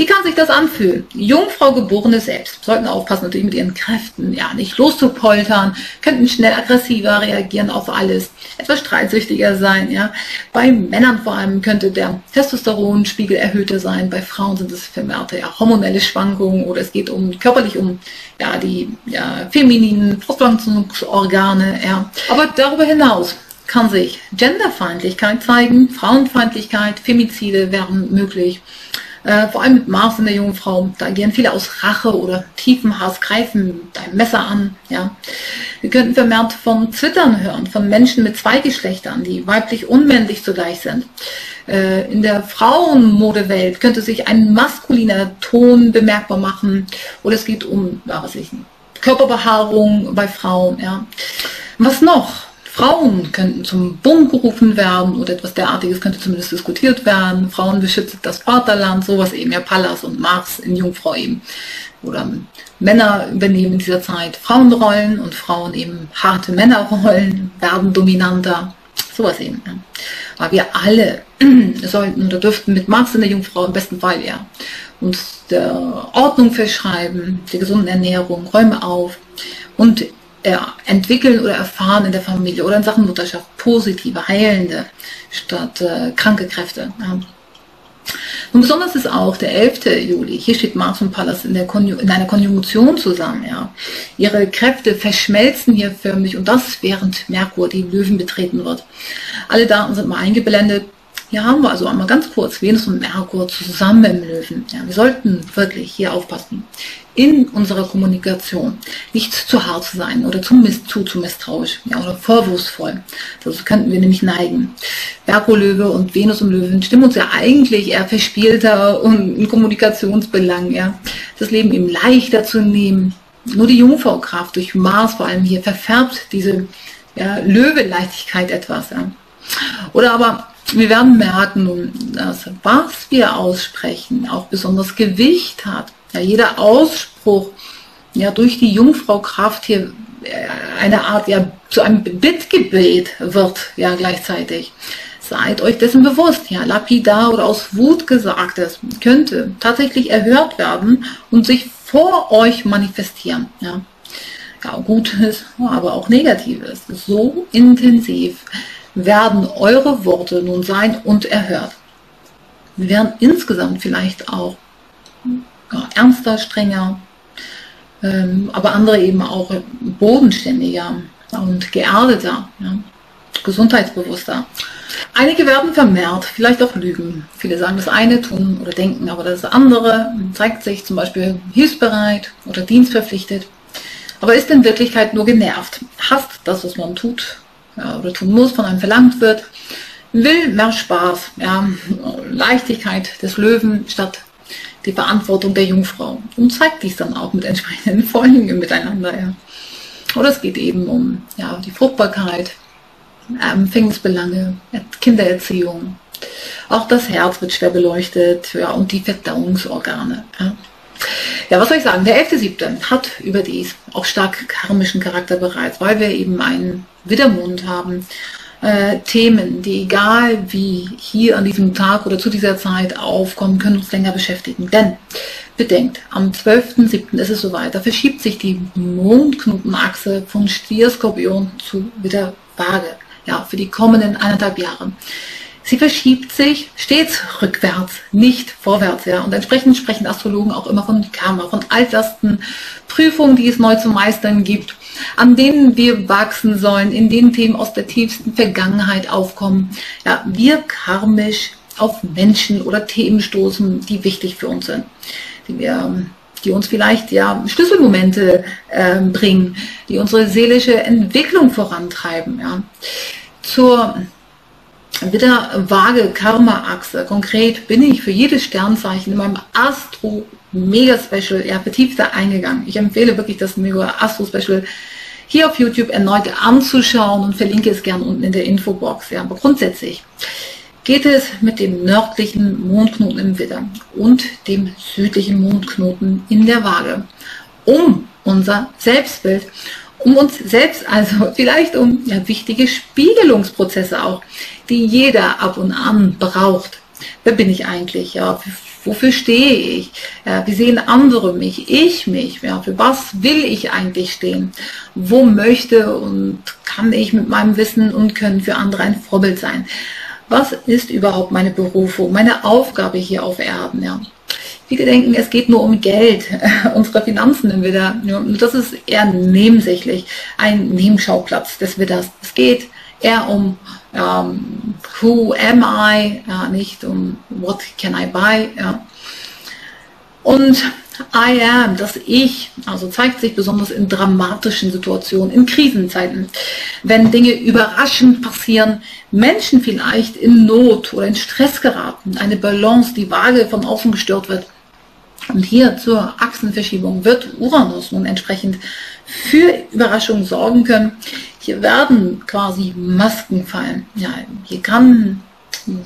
wie kann sich das anfühlen? Jungfrau geborene selbst sollten aufpassen, natürlich mit ihren Kräften, ja, nicht loszupoltern, könnten schnell aggressiver reagieren auf alles, etwas streitsüchtiger sein, ja. Bei Männern vor allem könnte der Testosteronspiegel erhöhter sein, bei Frauen sind es vermehrte ja, hormonelle Schwankungen oder es geht um körperlich um ja, die ja, femininen Fortpflanzungsorgane, ja. Aber darüber hinaus kann sich Genderfeindlichkeit zeigen, Frauenfeindlichkeit, Femizide wären möglich. Äh, vor allem mit Mars in der Jungfrau, da agieren viele aus Rache oder tiefem Hass, greifen dein Messer an. Ja. Wir könnten vermehrt vom Zittern hören, von Menschen mit zwei Geschlechtern, die weiblich und männlich zugleich sind. Äh, in der Frauenmodewelt könnte sich ein maskuliner Ton bemerkbar machen oder es geht um, was ich, Körperbehaarung bei Frauen. Ja. Was noch? Frauen könnten zum Bund gerufen werden oder etwas derartiges könnte zumindest diskutiert werden. Frauen beschützt das Vaterland, sowas eben, ja Pallas und Mars in Jungfrau eben. Oder Männer übernehmen in dieser Zeit Frauenrollen und Frauen eben harte Männerrollen, werden dominanter, sowas eben. Ja. Aber wir alle sollten oder dürften mit Mars in der Jungfrau im besten Fall ja uns der Ordnung verschreiben, der gesunden Ernährung, Räume auf und entwickeln oder erfahren in der Familie oder in Sachen Mutterschaft positive, heilende statt äh, kranke Kräfte. Ja. Und besonders ist auch der 11. Juli. Hier steht Mars und Pallas in, der in einer Konjunktion zusammen. Ja. Ihre Kräfte verschmelzen hier förmlich und das während Merkur die Löwen betreten wird. Alle Daten sind mal eingeblendet. Hier haben wir also einmal ganz kurz Venus und Merkur zusammen im Löwen. Ja, wir sollten wirklich hier aufpassen in unserer Kommunikation nicht zu hart zu sein oder zu, zu, zu misstrauisch ja, oder vorwurfsvoll. Das könnten wir nämlich neigen. Merkur Löwe und Venus im Löwen stimmen uns ja eigentlich eher verspielter und in Kommunikationsbelangen. Ja. Das Leben eben leichter zu nehmen. Nur die Jungfraukraft durch Mars vor allem hier verfärbt diese ja, Löwe-Leichtigkeit etwas. Ja. Oder aber wir werden merken, dass was wir aussprechen auch besonders Gewicht hat. Ja, jeder Ausspruch ja durch die Jungfrau-Kraft hier äh, eine Art ja zu einem Bittgebet wird ja gleichzeitig. Seid euch dessen bewusst, ja, lapidar oder aus Wut gesagtes könnte tatsächlich erhört werden und sich vor euch manifestieren. Ja, ja Gutes, aber auch Negatives. So intensiv werden eure Worte nun sein und erhört. Wir werden insgesamt vielleicht auch ja, ernster, strenger, ähm, aber andere eben auch bodenständiger und geerdeter, ja, gesundheitsbewusster. Einige werden vermehrt, vielleicht auch lügen. Viele sagen das eine, tun oder denken, aber das andere zeigt sich zum Beispiel hilfsbereit oder dienstverpflichtet, aber ist in Wirklichkeit nur genervt, hasst das, was man tut ja, oder tun muss, von einem verlangt wird, will mehr Spaß, ja, Leichtigkeit des Löwen statt die Verantwortung der Jungfrau und zeigt dies dann auch mit entsprechenden Folgen miteinander. Ja. Oder es geht eben um ja, die Fruchtbarkeit, Empfängnisbelange, Kindererziehung. Auch das Herz wird schwer beleuchtet ja, und die Verdauungsorgane. Ja. Ja, was soll ich sagen? Der 11.7. hat überdies auch stark karmischen Charakter bereits, weil wir eben einen Widdermond haben äh, Themen, die egal wie hier an diesem Tag oder zu dieser Zeit aufkommen, können uns länger beschäftigen. Denn bedenkt, am 12.07. ist es soweit, da verschiebt sich die Mondknotenachse von Stier, Skorpion zu wieder Waage. Ja, für die kommenden eineinhalb Jahre. Sie verschiebt sich stets rückwärts, nicht vorwärts. Ja. Und entsprechend sprechen Astrologen auch immer von Karma, von altersten Prüfungen, die es neu zu meistern gibt an denen wir wachsen sollen, in den Themen aus der tiefsten Vergangenheit aufkommen. Ja, wir karmisch auf Menschen oder Themen stoßen, die wichtig für uns sind, die wir die uns vielleicht ja Schlüsselmomente äh, bringen, die unsere seelische Entwicklung vorantreiben. Ja. Zur wieder vage Karma-Achse. Konkret bin ich für jedes Sternzeichen in meinem Astro Mega Special ja vertiefter eingegangen. Ich empfehle wirklich das Mega Astro Special hier auf YouTube erneut anzuschauen und verlinke es gern unten in der Infobox. Ja, aber grundsätzlich geht es mit dem nördlichen Mondknoten im Widder und dem südlichen Mondknoten in der Waage um unser Selbstbild, um uns selbst, also vielleicht um ja, wichtige Spiegelungsprozesse auch, die jeder ab und an braucht. Wer bin ich eigentlich? Ja, Wofür stehe ich? Ja, wie sehen andere mich? Ich mich? Ja, für was will ich eigentlich stehen? Wo möchte und kann ich mit meinem Wissen und Können für andere ein Vorbild sein? Was ist überhaupt meine Berufung, meine Aufgabe hier auf Erden? Ja? Viele denken, es geht nur um Geld, unsere Finanzen wieder. Das ist eher nebensächlich, ein Nebenschauplatz des Widders. Es geht eher um um, who am I, ja, nicht um what can I buy. Ja. Und I am, das Ich, also zeigt sich besonders in dramatischen Situationen, in Krisenzeiten, wenn Dinge überraschend passieren, Menschen vielleicht in Not oder in Stress geraten, eine Balance, die vage von außen gestört wird. Und hier zur Achsenverschiebung wird Uranus nun entsprechend für Überraschungen sorgen können. Hier werden quasi Masken fallen. Ja, hier kann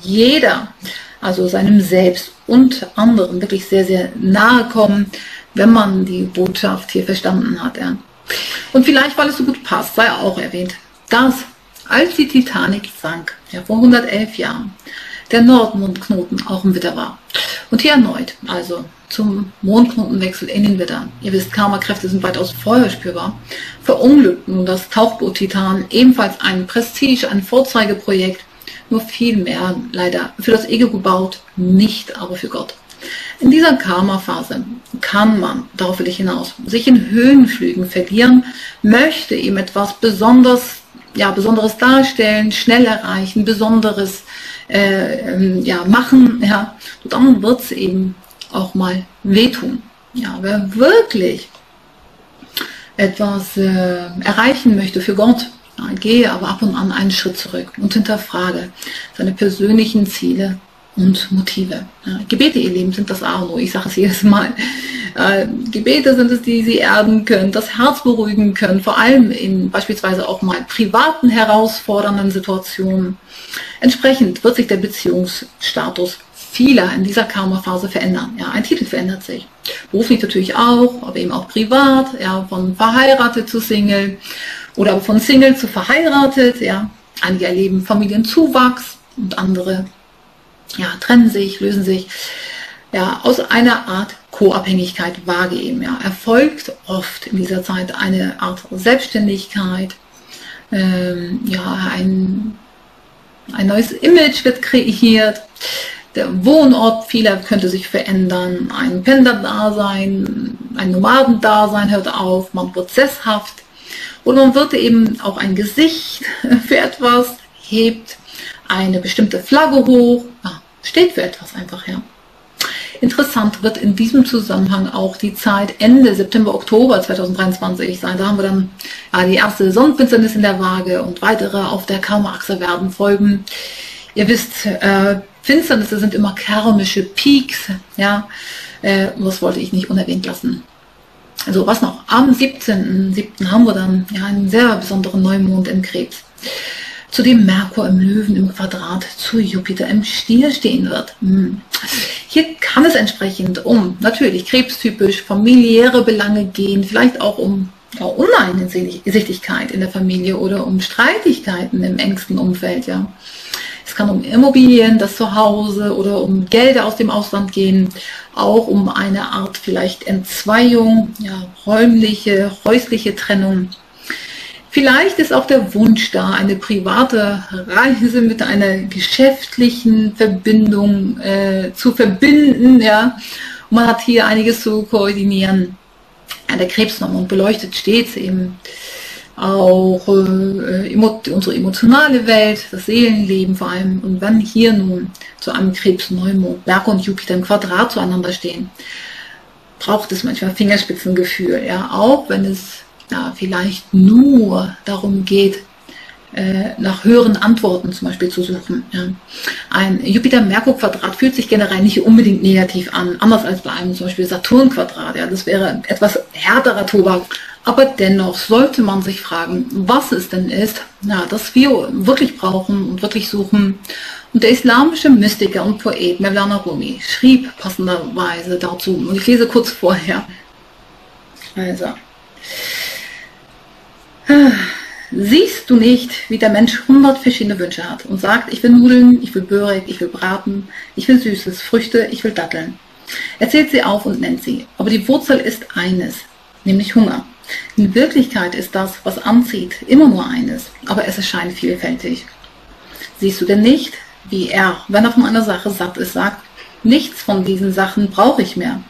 jeder, also seinem Selbst und anderen wirklich sehr, sehr nahe kommen, wenn man die Botschaft hier verstanden hat. Ja. Und vielleicht, weil es so gut passt, sei auch erwähnt, dass als die Titanic sank, ja, vor 111 Jahren, der Nordmondknoten auch im Widder war. Und hier erneut, also zum Mondknotenwechsel in den Widder. Ihr wisst, Karma-Kräfte sind weitaus vorher spürbar. Verunglückten das Tauchboot Titan ebenfalls ein Prestige, ein Vorzeigeprojekt, nur viel mehr leider für das Ego gebaut, nicht aber für Gott. In dieser Karma-Phase kann man, darauf will ich hinaus, sich in Höhenflügen verlieren, möchte ihm etwas besonders, ja, Besonderes darstellen, schnell erreichen, Besonderes äh, ähm, ja, machen, ja, dann wird es eben auch mal wehtun. Ja, wer wirklich etwas äh, erreichen möchte für Gott, ja, gehe aber ab und an einen Schritt zurück und hinterfrage seine persönlichen Ziele und Motive. Ja, Gebete, ihr Leben, sind das A und O. Ich sage es jedes Mal. Äh, Gebete sind es, die sie erden können, das Herz beruhigen können, vor allem in beispielsweise auch mal privaten herausfordernden Situationen. Entsprechend wird sich der Beziehungsstatus vieler in dieser Karma-Phase verändern. Ja, ein Titel verändert sich. Beruflich natürlich auch, aber eben auch privat, ja, von verheiratet zu Single oder von Single zu verheiratet, ja. Einige erleben Familienzuwachs und andere ja, trennen sich, lösen sich ja, aus einer Art Co-Abhängigkeit wahrgeben. Ja. Erfolgt oft in dieser Zeit eine Art Selbstständigkeit, ähm, ja, ein, ein neues Image wird kreiert, der Wohnort vieler könnte sich verändern, ein Pendlerdasein, ein Nomadendasein hört auf, man prozesshaft und man wird eben auch ein Gesicht für etwas, hebt eine bestimmte Flagge hoch, ja, steht für etwas einfach, ja. Interessant wird in diesem Zusammenhang auch die Zeit Ende September, Oktober 2023 sein. Da haben wir dann ja, die erste Sonnenfinsternis in der Waage und weitere auf der Karma-Achse werden folgen. Ihr wisst, äh, Finsternisse sind immer karmische Peaks, ja. Äh, das wollte ich nicht unerwähnt lassen. Also was noch? Am 17.07. haben wir dann ja einen sehr besonderen Neumond im Krebs zu dem Merkur im Löwen im Quadrat zu Jupiter im Stier stehen wird. Hm. Hier kann es entsprechend um natürlich krebstypisch familiäre Belange gehen, vielleicht auch um ja, Uneinsichtigkeit in der Familie oder um Streitigkeiten im engsten Umfeld. Ja. Es kann um Immobilien, das Zuhause oder um Gelder aus dem Ausland gehen, auch um eine Art vielleicht Entzweiung, ja, räumliche, häusliche Trennung Vielleicht ist auch der Wunsch da, eine private Reise mit einer geschäftlichen Verbindung äh, zu verbinden. Ja. Man hat hier einiges zu koordinieren. Ja, der Krebsnormund beleuchtet stets eben auch äh, unsere emotionale Welt, das Seelenleben vor allem. Und wenn hier nun zu einem Krebsneumond Merkur und Jupiter im Quadrat zueinander stehen, braucht es manchmal Fingerspitzengefühl. Ja, auch wenn es ja, vielleicht nur darum geht, äh, nach höheren Antworten zum Beispiel zu suchen. Ja. Ein Jupiter-Merkur-Quadrat fühlt sich generell nicht unbedingt negativ an, anders als bei einem zum Beispiel Saturn-Quadrat. Ja. Das wäre etwas härterer Tobak. Aber dennoch sollte man sich fragen, was es denn ist, ja, das wir wirklich brauchen und wirklich suchen. Und der islamische Mystiker und Poet Mevlana Rumi schrieb passenderweise dazu, und ich lese kurz vorher. Also, Siehst du nicht, wie der Mensch hundert verschiedene Wünsche hat und sagt, ich will Nudeln, ich will Börek, ich will Braten, ich will Süßes, Früchte, ich will Datteln. Er zählt sie auf und nennt sie. Aber die Wurzel ist eines, nämlich Hunger. In Wirklichkeit ist das, was anzieht, immer nur eines, aber es erscheint vielfältig. Siehst du denn nicht, wie er, wenn er von einer Sache satt ist, sagt, nichts von diesen Sachen brauche ich mehr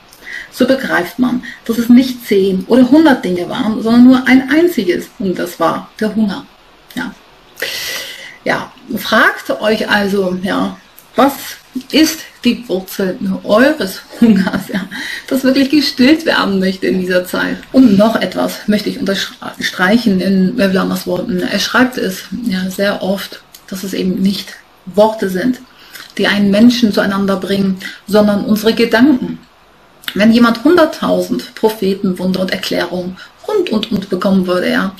so begreift man, dass es nicht zehn oder hundert Dinge waren, sondern nur ein einziges und das war der Hunger. Ja, ja fragt euch also, ja, was ist die Wurzel eures Hungers, ja, das wirklich gestillt werden möchte in dieser Zeit. Und noch etwas möchte ich unterstreichen in Mevlanas Worten. Er schreibt es ja sehr oft, dass es eben nicht Worte sind, die einen Menschen zueinander bringen, sondern unsere Gedanken. Wenn jemand 100.000 Propheten, Wunder und Erklärungen und, und, und bekommen würde, ja,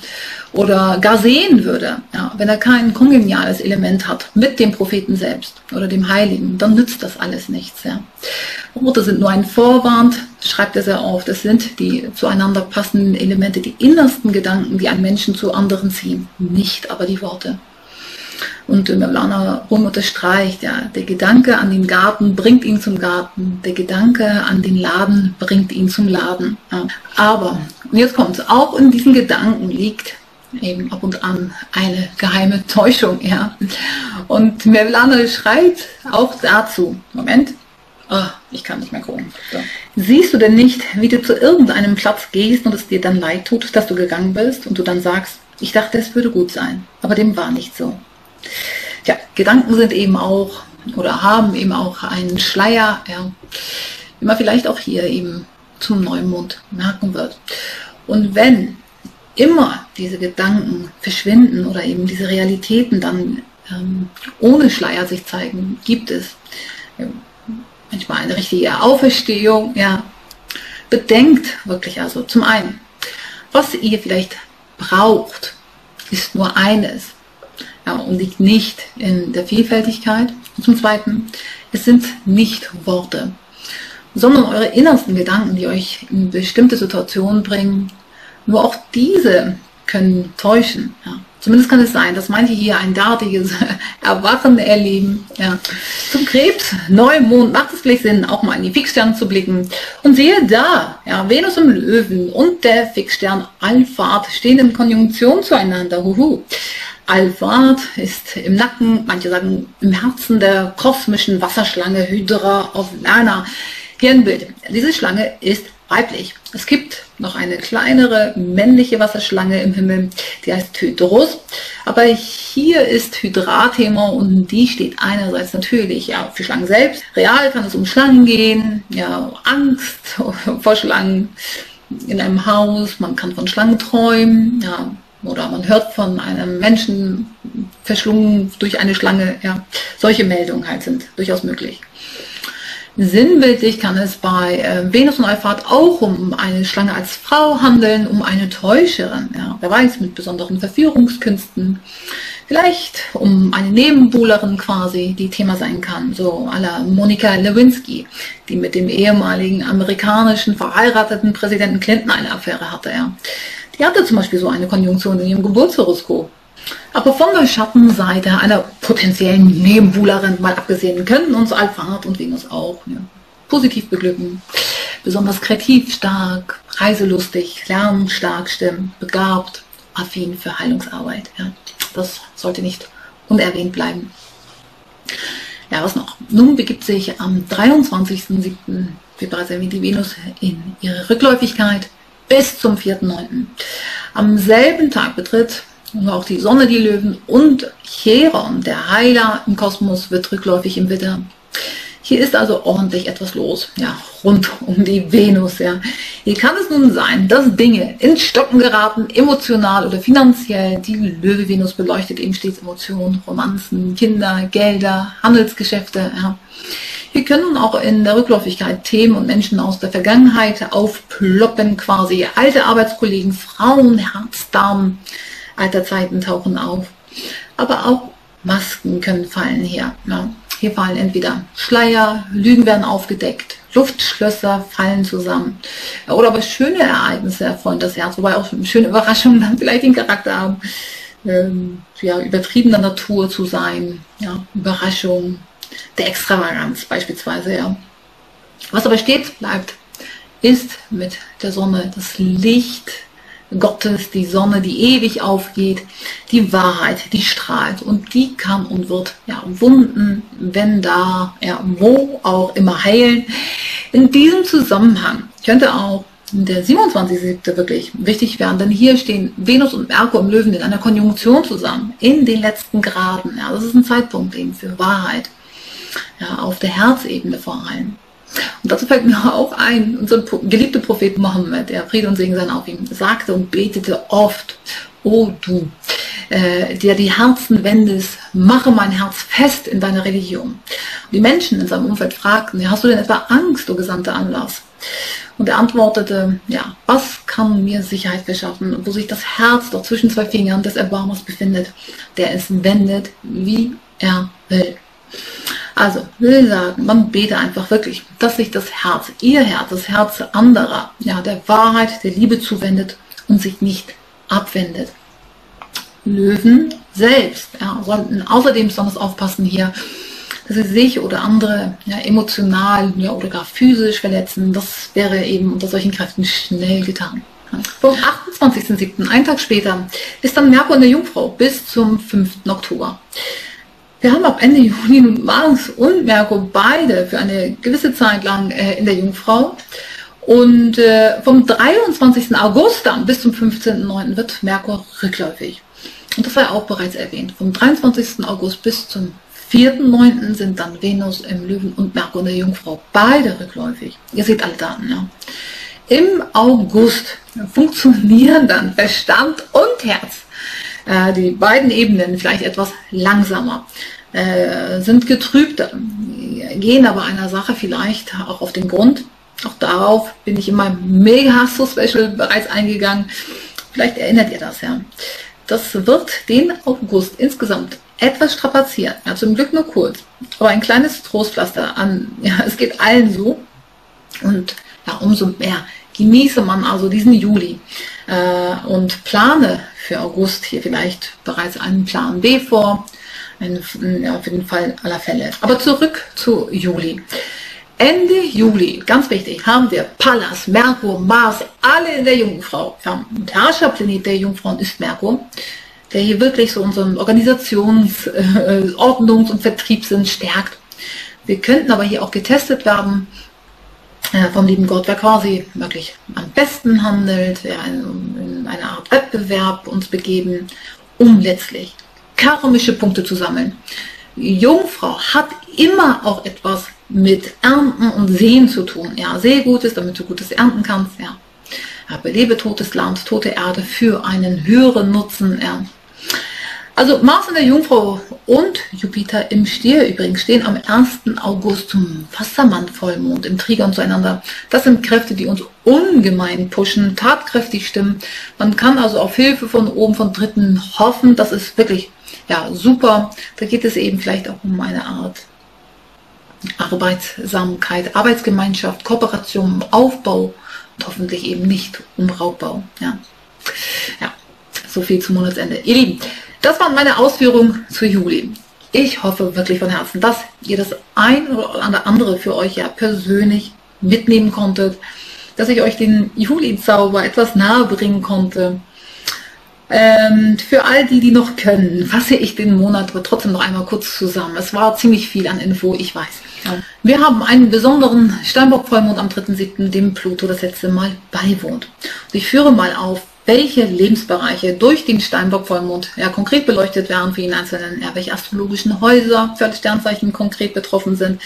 oder gar sehen würde, ja, wenn er kein kongeniales Element hat mit dem Propheten selbst oder dem Heiligen, dann nützt das alles nichts, ja. Worte sind nur ein Vorwand, schreibt er sehr oft, es sind die zueinander passenden Elemente, die innersten Gedanken, die einen Menschen zu anderen ziehen, nicht aber die Worte. Und Mevlana Rum unterstreicht, ja, der Gedanke an den Garten bringt ihn zum Garten, der Gedanke an den Laden bringt ihn zum Laden. Ja. Aber, und jetzt kommt es, auch in diesen Gedanken liegt eben ab und an eine geheime Täuschung, ja. Und Mevlana schreibt auch dazu, Moment, oh, ich kann nicht mehr gucken. So. Siehst du denn nicht, wie du zu irgendeinem Platz gehst und es dir dann leid tut, dass du gegangen bist und du dann sagst, ich dachte, es würde gut sein, aber dem war nicht so. Ja, Gedanken sind eben auch oder haben eben auch einen Schleier, ja, wie man vielleicht auch hier eben zum Neumond merken wird. Und wenn immer diese Gedanken verschwinden oder eben diese Realitäten dann ähm, ohne Schleier sich zeigen, gibt es ähm, manchmal eine richtige Auferstehung. Ja, bedenkt wirklich also zum einen, was ihr vielleicht braucht, ist nur eines ja, und liegt nicht in der Vielfältigkeit. Und zum Zweiten, es sind nicht Worte, sondern eure innersten Gedanken, die euch in bestimmte Situationen bringen. Nur auch diese können täuschen. Ja. Zumindest kann es sein, dass manche hier ein derartiges Erwachen erleben. Ja. Zum Krebs, Neumond macht es vielleicht Sinn, auch mal in die Fixsterne zu blicken. Und sehe da, ja, Venus im Löwen und der Fixstern Alphard stehen in Konjunktion zueinander. Huhu. Alphard ist im Nacken, manche sagen im Herzen der kosmischen Wasserschlange Hydra of Lana. Hirnbild. Diese Schlange ist weiblich. Es gibt noch eine kleinere männliche Wasserschlange im Himmel, die heißt Hydrus. Aber hier ist Hydra-Thema und die steht einerseits natürlich ja, für Schlangen selbst. Real kann es um Schlangen gehen, ja, Angst vor Schlangen in einem Haus, man kann von Schlangen träumen, ja, oder man hört von einem Menschen verschlungen durch eine Schlange, ja, solche Meldungen halt sind durchaus möglich. Sinnbildlich kann es bei äh, Venus und Euphrat auch um eine Schlange als Frau handeln, um eine Täuscherin, ja, wer weiß, mit besonderen Verführungskünsten. Vielleicht um eine Nebenbuhlerin quasi, die Thema sein kann, so à la Monika Lewinsky, die mit dem ehemaligen amerikanischen verheirateten Präsidenten Clinton eine Affäre hatte. Ja. Die hatte zum Beispiel so eine Konjunktion in ihrem Geburtshoroskop. Aber von der Schattenseite einer potenziellen Nebenbuhlerin mal abgesehen, könnten uns Alphard und Venus auch ja, positiv beglücken. Besonders kreativ stark, reiselustig, lernstark stimmen, begabt, affin für Heilungsarbeit. Ja. Das sollte nicht unerwähnt bleiben. Ja, was noch? Nun begibt sich am 23.07. wie bereits erwähnt, die Venus in ihre Rückläufigkeit bis zum 4.9. Am selben Tag betritt und auch die Sonne die Löwen und Chiron, der Heiler im Kosmos, wird rückläufig im Witter. Hier ist also ordentlich etwas los, ja, rund um die Venus, ja. Hier kann es nun sein, dass Dinge ins Stocken geraten, emotional oder finanziell. Die Löwe-Venus beleuchtet eben stets Emotionen, Romanzen, Kinder, Gelder, Handelsgeschäfte, ja. Hier können nun auch in der Rückläufigkeit Themen und Menschen aus der Vergangenheit aufploppen, quasi alte Arbeitskollegen, Frauen, Herzdarm, alter Zeiten tauchen auf. Aber auch Masken können fallen hier. Ja. Hier fallen entweder Schleier, Lügen werden aufgedeckt, Luftschlösser fallen zusammen. Oder aber schöne Ereignisse erfreuen das Herz, wobei auch schöne Überraschungen dann vielleicht den Charakter haben, ähm, ja, übertriebener Natur zu sein, ja, Überraschung, der Extravaganz beispielsweise, ja. Was aber stets bleibt, ist mit der Sonne das Licht Gottes, die Sonne, die ewig aufgeht, die Wahrheit, die strahlt und die kann und wird ja Wunden, wenn da, ja, wo auch immer heilen. In diesem Zusammenhang könnte auch der 27.7. wirklich wichtig werden, denn hier stehen Venus und Merkur im Löwen in einer Konjunktion zusammen, in den letzten Graden. Ja, das ist ein Zeitpunkt eben für Wahrheit, ja, auf der Herzebene vor allem. Und dazu fällt mir auch ein, unser geliebter Prophet Mohammed, der Friede und Segen sein auf ihm, sagte und betete oft, O du, äh, der die Herzen wendest, mache mein Herz fest in deiner Religion. Und die Menschen in seinem Umfeld fragten, hast du denn etwa Angst, o gesandter Anlass? Und er antwortete, ja, was kann mir Sicherheit verschaffen, wo sich das Herz doch zwischen zwei Fingern des Erbarmers befindet, der es wendet, wie er will. Also, will sagen, man bete einfach wirklich, dass sich das Herz, ihr Herz, das Herz anderer, ja, der Wahrheit, der Liebe zuwendet und sich nicht abwendet. Löwen selbst ja, sollten außerdem besonders aufpassen hier, dass sie sich oder andere ja, emotional ja, oder gar physisch verletzen. Das wäre eben unter solchen Kräften schnell getan. Vom 28.07., einen Tag später, ist dann Merkur in der Jungfrau bis zum 5. Oktober. Wir haben ab Ende Juni Mars und Merkur beide für eine gewisse Zeit lang äh, in der Jungfrau. Und äh, vom 23. August dann bis zum 15.09. wird Merkur rückläufig. Und das war ja auch bereits erwähnt. Vom 23. August bis zum 4.9. sind dann Venus im Löwen und Merkur in der Jungfrau beide rückläufig. Ihr seht alle Daten, ja. Im August funktionieren dann Verstand und Herz. Äh, die beiden Ebenen vielleicht etwas langsamer, äh, sind getrübter, gehen aber einer Sache vielleicht auch auf den Grund. Auch darauf bin ich in meinem Mega Special bereits eingegangen. Vielleicht erinnert ihr das ja. Das wird den August insgesamt etwas strapazieren. Ja, zum Glück nur kurz. Aber ein kleines Trostpflaster an. Ja, es geht allen so. Und ja, umso mehr genieße man also diesen Juli äh, und plane für August hier vielleicht bereits einen Plan B vor. Ein, auf jeden Fall aller Fälle. Aber zurück zu Juli. Ende Juli, ganz wichtig, haben wir Pallas, Merkur, Mars, alle in der Jungfrau. Ja, und Herrscherplanet der Jungfrauen ist Merkur, der hier wirklich so unseren Organisations-, äh, Ordnungs- und Vertriebssinn stärkt. Wir könnten aber hier auch getestet werden vom lieben Gott, wer quasi wirklich am besten handelt, wer in eine Art Wettbewerb uns begeben, um letztlich karmische Punkte zu sammeln. Jungfrau hat immer auch etwas mit Ernten und Sehen zu tun. Ja, sehe Gutes, damit du Gutes ernten kannst. Ja, ja belebe totes Land, tote Erde für einen höheren Nutzen. Ja. Also Mars in der Jungfrau und Jupiter im Stier übrigens stehen am 1. August zum Wassermann-Vollmond im Trigon zueinander. Das sind Kräfte, die uns ungemein pushen, tatkräftig stimmen. Man kann also auf Hilfe von oben, von Dritten hoffen. Das ist wirklich ja, super. Da geht es eben vielleicht auch um eine Art Arbeitsamkeit, Arbeitsgemeinschaft, Kooperation, Aufbau und hoffentlich eben nicht um Raubbau. Ja, ja so viel zum Monatsende. Ihr Lieben, das waren meine Ausführungen zu Juli. Ich hoffe wirklich von Herzen, dass ihr das ein oder andere für euch ja persönlich mitnehmen konntet, dass ich euch den Juli-Zauber etwas nahe bringen konnte ähm, für all die, die noch können, fasse ich den Monat aber trotzdem noch einmal kurz zusammen. Es war ziemlich viel an Info, ich weiß. Wir haben einen besonderen Steinbock-Vollmond am 3.7., dem Pluto das letzte Mal beiwohnt. Und ich führe mal auf, welche Lebensbereiche durch den Steinbock-Vollmond ja, konkret beleuchtet werden für ihn einzelnen, ja, welche astrologischen Häuser für alle Sternzeichen konkret betroffen sind.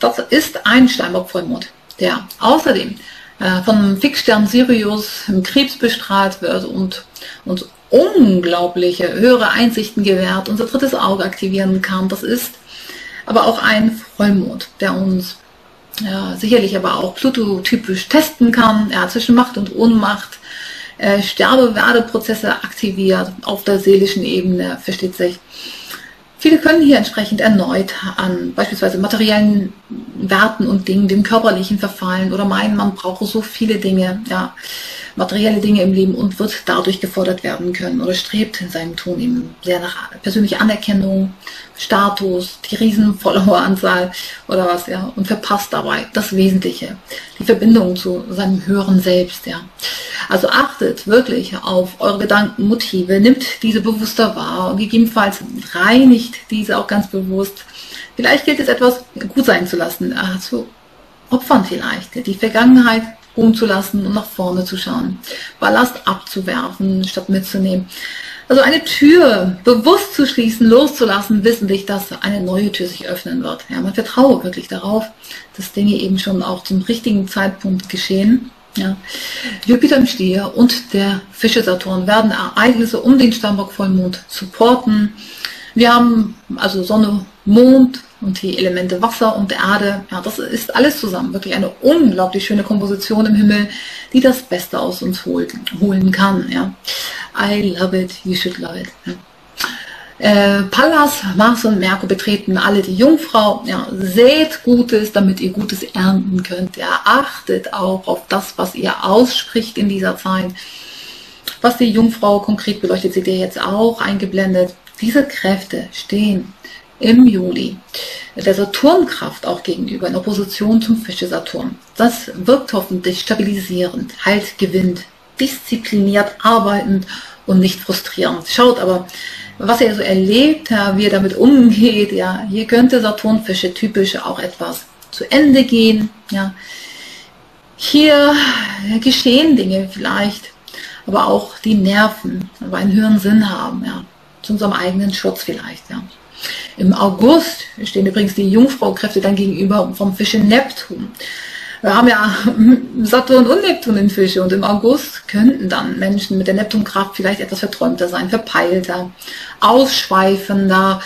Das ist ein Steinbock-Vollmond, der außerdem äh, von Fixstern Sirius im Krebs bestrahlt wird und uns unglaubliche höhere Einsichten gewährt, unser drittes Auge aktivieren kann. Das ist aber auch ein Vollmond, der uns ja, sicherlich aber auch Pluto-typisch testen kann, ja, zwischen Macht und Ohnmacht, äh, Sterbe-Werdeprozesse aktiviert auf der seelischen Ebene, versteht sich. Viele können hier entsprechend erneut an beispielsweise materiellen Werten und Dingen, dem körperlichen verfallen oder meinen, man brauche so viele Dinge, ja, materielle Dinge im Leben und wird dadurch gefordert werden können oder strebt in seinem Ton eben sehr nach persönlicher Anerkennung, Status, die riesen Followeranzahl oder was, ja, und verpasst dabei das Wesentliche, die Verbindung zu seinem höheren Selbst, ja. Also achtet wirklich auf eure Gedanken, Motive, nimmt diese bewusster wahr und gegebenenfalls reinigt diese auch ganz bewusst. Vielleicht gilt es etwas gut sein zu lassen, äh, zu opfern vielleicht, die Vergangenheit umzulassen und nach vorne zu schauen, Ballast abzuwerfen statt mitzunehmen. Also eine Tür bewusst zu schließen, loszulassen, wissentlich, dass eine neue Tür sich öffnen wird. Ja, man vertraue wirklich darauf, dass Dinge eben schon auch zum richtigen Zeitpunkt geschehen. Ja. Jupiter im Stier und der Fische Saturn werden Ereignisse um den Steinbock-Vollmond supporten. Wir haben also Sonne, Mond und die Elemente Wasser und Erde. Ja, das ist alles zusammen wirklich eine unglaublich schöne Komposition im Himmel, die das Beste aus uns holt, holen kann. Ja. I love it, you should love it. Ja. Äh, Pallas, Mars und Merkur betreten alle die Jungfrau. Ja, seht Gutes, damit ihr Gutes ernten könnt. Ja, achtet auch auf das, was ihr ausspricht in dieser Zeit. Was die Jungfrau konkret beleuchtet, seht ihr jetzt auch eingeblendet. Diese Kräfte stehen im Juli der Saturnkraft auch gegenüber in Opposition zum Fische Saturn. Das wirkt hoffentlich stabilisierend, halt gewinnt, diszipliniert arbeitend und nicht frustrierend. Schaut aber, was er so erlebt, ja, wie er damit umgeht, ja, hier könnte Saturnfische typisch auch etwas zu Ende gehen, ja. Hier geschehen Dinge vielleicht, aber auch die Nerven, aber einen höheren Sinn haben, ja, zu unserem eigenen Schutz vielleicht, ja. Im August stehen übrigens die Jungfraukräfte dann gegenüber vom Fische Neptun. Wir haben ja Saturn und Neptun in Fische und im August könnten dann Menschen mit der Neptunkraft vielleicht etwas verträumter sein, verpeilter, ausschweifender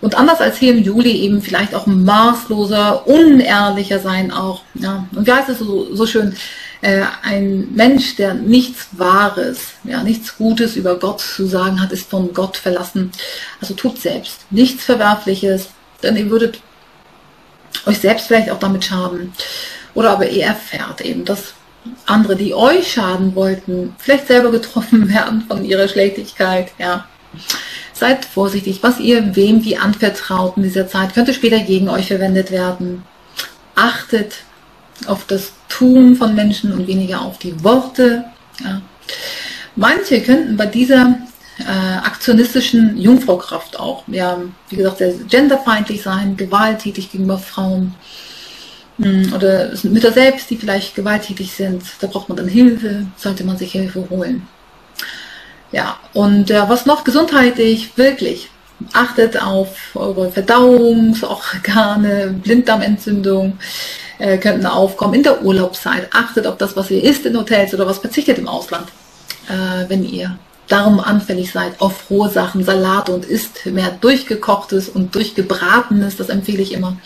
und anders als hier im Juli eben vielleicht auch maßloser, unehrlicher sein auch. Ja. Und wie heißt es so, so schön? Äh, ein Mensch, der nichts Wahres, ja, nichts Gutes über Gott zu sagen hat, ist von Gott verlassen. Also tut selbst nichts Verwerfliches, denn ihr würdet euch selbst vielleicht auch damit schaden. Oder aber ihr erfährt eben, dass andere, die euch schaden wollten, vielleicht selber getroffen werden von ihrer Schlechtigkeit, ja. Seid vorsichtig, was ihr wem wie anvertraut in dieser Zeit, könnte später gegen euch verwendet werden. Achtet auf das Tun von Menschen und weniger auf die Worte. Ja. Manche könnten bei dieser äh, aktionistischen Jungfraukraft auch, ja, wie gesagt, sehr genderfeindlich sein, gewalttätig gegenüber Frauen hm, oder es sind Mütter selbst, die vielleicht gewalttätig sind. Da braucht man dann Hilfe, sollte man sich Hilfe holen. Ja, und äh, was noch gesundheitlich, wirklich, achtet auf eure Verdauungsorgane, Blinddarmentzündung äh, könnten aufkommen in der Urlaubszeit. Achtet auf das, was ihr isst in Hotels oder was verzichtet im Ausland, äh, wenn ihr darum anfällig seid auf rohe Sachen, Salate und isst mehr durchgekochtes und durchgebratenes, das empfehle ich immer.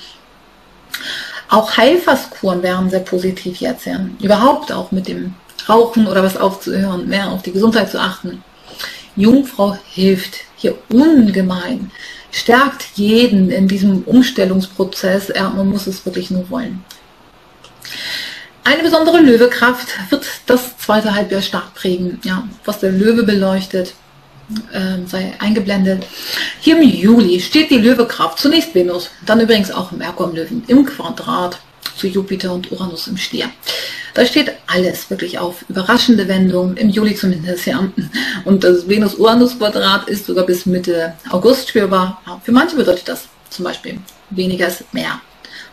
Auch Heilfasskuren wären sehr positiv jetzt, ja. Überhaupt auch mit dem Rauchen oder was aufzuhören, mehr auf die Gesundheit zu achten. Jungfrau hilft hier ungemein, stärkt jeden in diesem Umstellungsprozess. Ja, man muss es wirklich nur wollen. Eine besondere Löwekraft wird das zweite Halbjahr stark prägen. Ja, was der Löwe beleuchtet, äh, sei eingeblendet. Hier im Juli steht die Löwekraft, zunächst Venus, dann übrigens auch Merkur im Löwen im Quadrat zu Jupiter und Uranus im Stier. Da steht alles wirklich auf überraschende Wendungen, im Juli zumindest, ja. Und das Venus-Uranus-Quadrat ist sogar bis Mitte August spürbar. Für manche bedeutet das zum Beispiel weniger ist mehr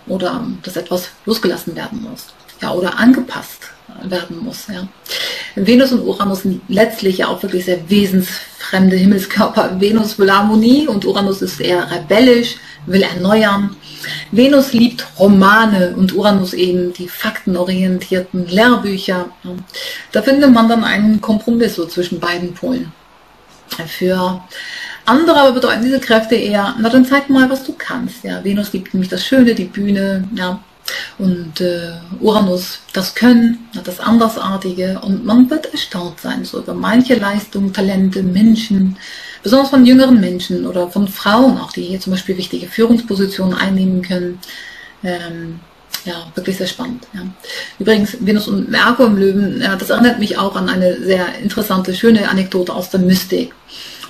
oder dass etwas losgelassen werden muss. Ja, oder angepasst werden muss. Ja. Venus und Uranus sind letztlich ja auch wirklich sehr wesensfremde Himmelskörper. Venus will Harmonie und Uranus ist eher rebellisch, will erneuern. Venus liebt Romane und Uranus eben die faktenorientierten Lehrbücher. Da findet man dann einen Kompromiss so zwischen beiden Polen. Für andere aber bedeuten diese Kräfte eher, na dann zeig mal, was du kannst. Ja, Venus liebt nämlich das Schöne, die Bühne, ja, und äh, Uranus das Können, das Andersartige und man wird erstaunt sein so über manche Leistungen, Talente, Menschen, besonders von jüngeren Menschen oder von Frauen auch, die hier zum Beispiel wichtige Führungspositionen einnehmen können. Ähm, ja, wirklich sehr spannend. Ja. Übrigens, Venus und Merkur im Löwen, ja, das erinnert mich auch an eine sehr interessante, schöne Anekdote aus der Mystik.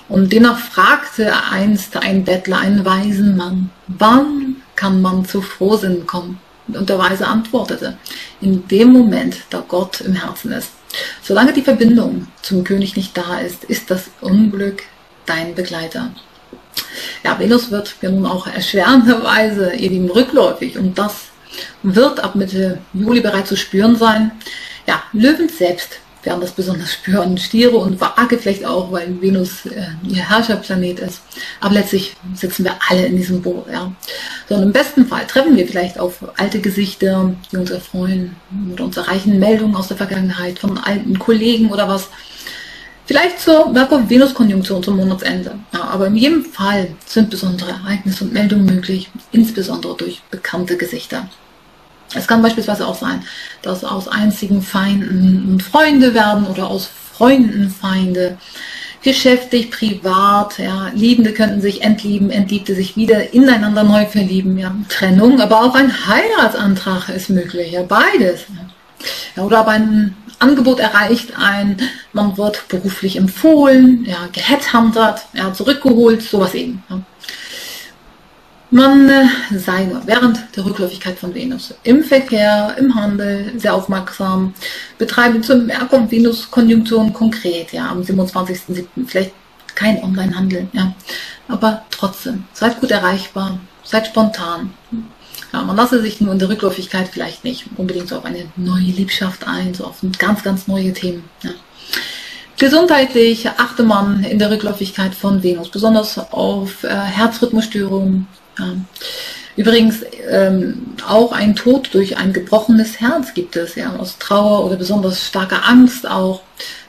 Und demnach fragte einst ein Bettler einen weisen Mann, wann kann man zu Frohsinn kommen? Und der Weise antwortete, in dem Moment, da Gott im Herzen ist. Solange die Verbindung zum König nicht da ist, ist das Unglück dein Begleiter. Ja, Venus wird ja nun auch erschwerenderweise ihr Lieben rückläufig und das wird ab Mitte Juli bereits zu spüren sein. Ja, Löwen selbst werden das besonders spüren. Stiere und Waage vielleicht auch, weil Venus äh, ihr Herrscherplanet ist. Aber letztlich sitzen wir alle in diesem Boot. Ja. So, und im besten Fall treffen wir vielleicht auf alte Gesichter, die uns erfreuen und uns erreichen Meldungen aus der Vergangenheit von alten Kollegen oder was. Vielleicht zur Merkur-Venus-Konjunktion zum Monatsende. Ja, aber in jedem Fall sind besondere Ereignisse und Meldungen möglich, insbesondere durch bekannte Gesichter. Es kann beispielsweise auch sein, dass aus einzigen Feinden Freunde werden oder aus Freunden Feinde. Geschäftlich, privat, ja, Liebende könnten sich entlieben, Entliebte sich wieder ineinander neu verlieben, ja. Trennung, aber auch ein Heiratsantrag ist möglich, ja, beides. Ja, oder aber ein Angebot erreicht ein, man wird beruflich empfohlen, ja, geheadhuntert, ja, zurückgeholt, sowas eben. Ja. Man sei während der Rückläufigkeit von Venus im Verkehr, im Handel sehr aufmerksam, betreibe zur und Venus-Konjunktion konkret, ja, am 27.07. Vielleicht kein Online-Handel, ja, aber trotzdem, seid gut erreichbar, seid spontan. Ja, man lasse sich nur in der Rückläufigkeit vielleicht nicht unbedingt so auf eine neue Liebschaft ein, so auf ganz, ganz neue Themen. Ja. Gesundheitlich achte man in der Rückläufigkeit von Venus, besonders auf äh, Herzrhythmusstörungen. Ja. Übrigens ähm, auch ein Tod durch ein gebrochenes Herz gibt es, ja, aus Trauer oder besonders starker Angst auch.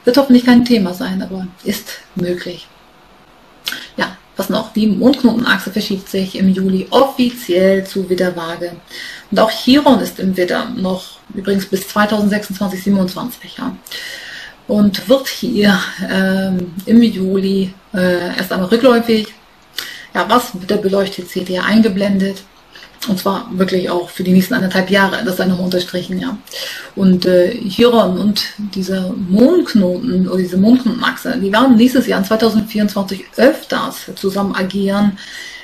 Wird hoffentlich kein Thema sein, aber ist möglich. Ja, was noch? Die Mondknotenachse verschiebt sich im Juli offiziell zu Widderwaage. Und auch Chiron ist im Widder noch übrigens bis 2026, 27, ja und wird hier ähm, im Juli äh, erst einmal rückläufig. Ja, was wird der beleuchtet, seht ihr eingeblendet. Und zwar wirklich auch für die nächsten anderthalb Jahre, das sei nochmal unterstrichen, ja. Und äh, Chiron und dieser Mondknoten oder diese Mondknotenachse, die werden nächstes Jahr in 2024 öfters zusammen agieren,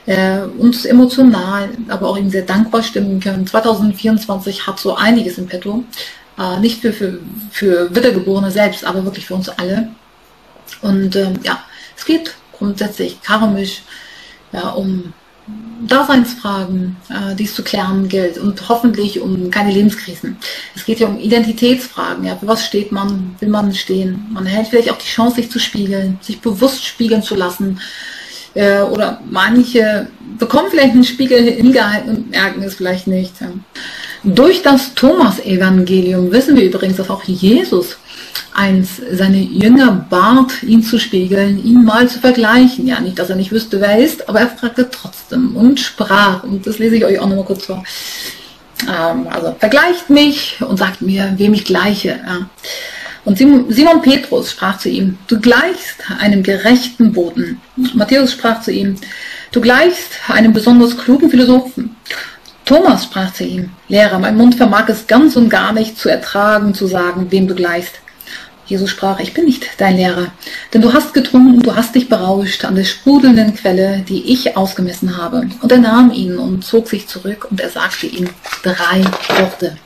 äh, uns emotional, aber auch eben sehr dankbar stimmen können. 2024 hat so einiges im Petto. Äh, nicht für, für, für Wiedergeborene selbst, aber wirklich für uns alle. Und ähm, ja, es geht grundsätzlich karmisch ja, um Daseinsfragen, äh, die es zu klären gilt und hoffentlich um keine Lebenskrisen. Es geht ja um Identitätsfragen. Ja, für was steht man? Will man stehen? Man hält vielleicht auch die Chance, sich zu spiegeln, sich bewusst spiegeln zu lassen. Äh, oder manche bekommen vielleicht einen Spiegel hingehalten und merken es vielleicht nicht. Ja. Durch das Thomas-Evangelium wissen wir übrigens, dass auch Jesus eins seine Jünger bat, ihn zu spiegeln, ihn mal zu vergleichen. Ja, nicht, dass er nicht wüsste, wer er ist, aber er fragte trotzdem und sprach. Und das lese ich euch auch nochmal kurz vor. Ähm, also vergleicht mich und sagt mir, wem ich gleiche. Ja. Und Simon Petrus sprach zu ihm, du gleichst einem gerechten Boten. Matthäus sprach zu ihm, du gleichst einem besonders klugen Philosophen. Thomas sprach zu ihm, Lehrer, mein Mund vermag es ganz und gar nicht zu ertragen, zu sagen, wem du gleichst. Jesus sprach, ich bin nicht dein Lehrer, denn du hast getrunken, du hast dich berauscht an der sprudelnden Quelle, die ich ausgemessen habe. Und er nahm ihn und zog sich zurück und er sagte ihm drei Worte.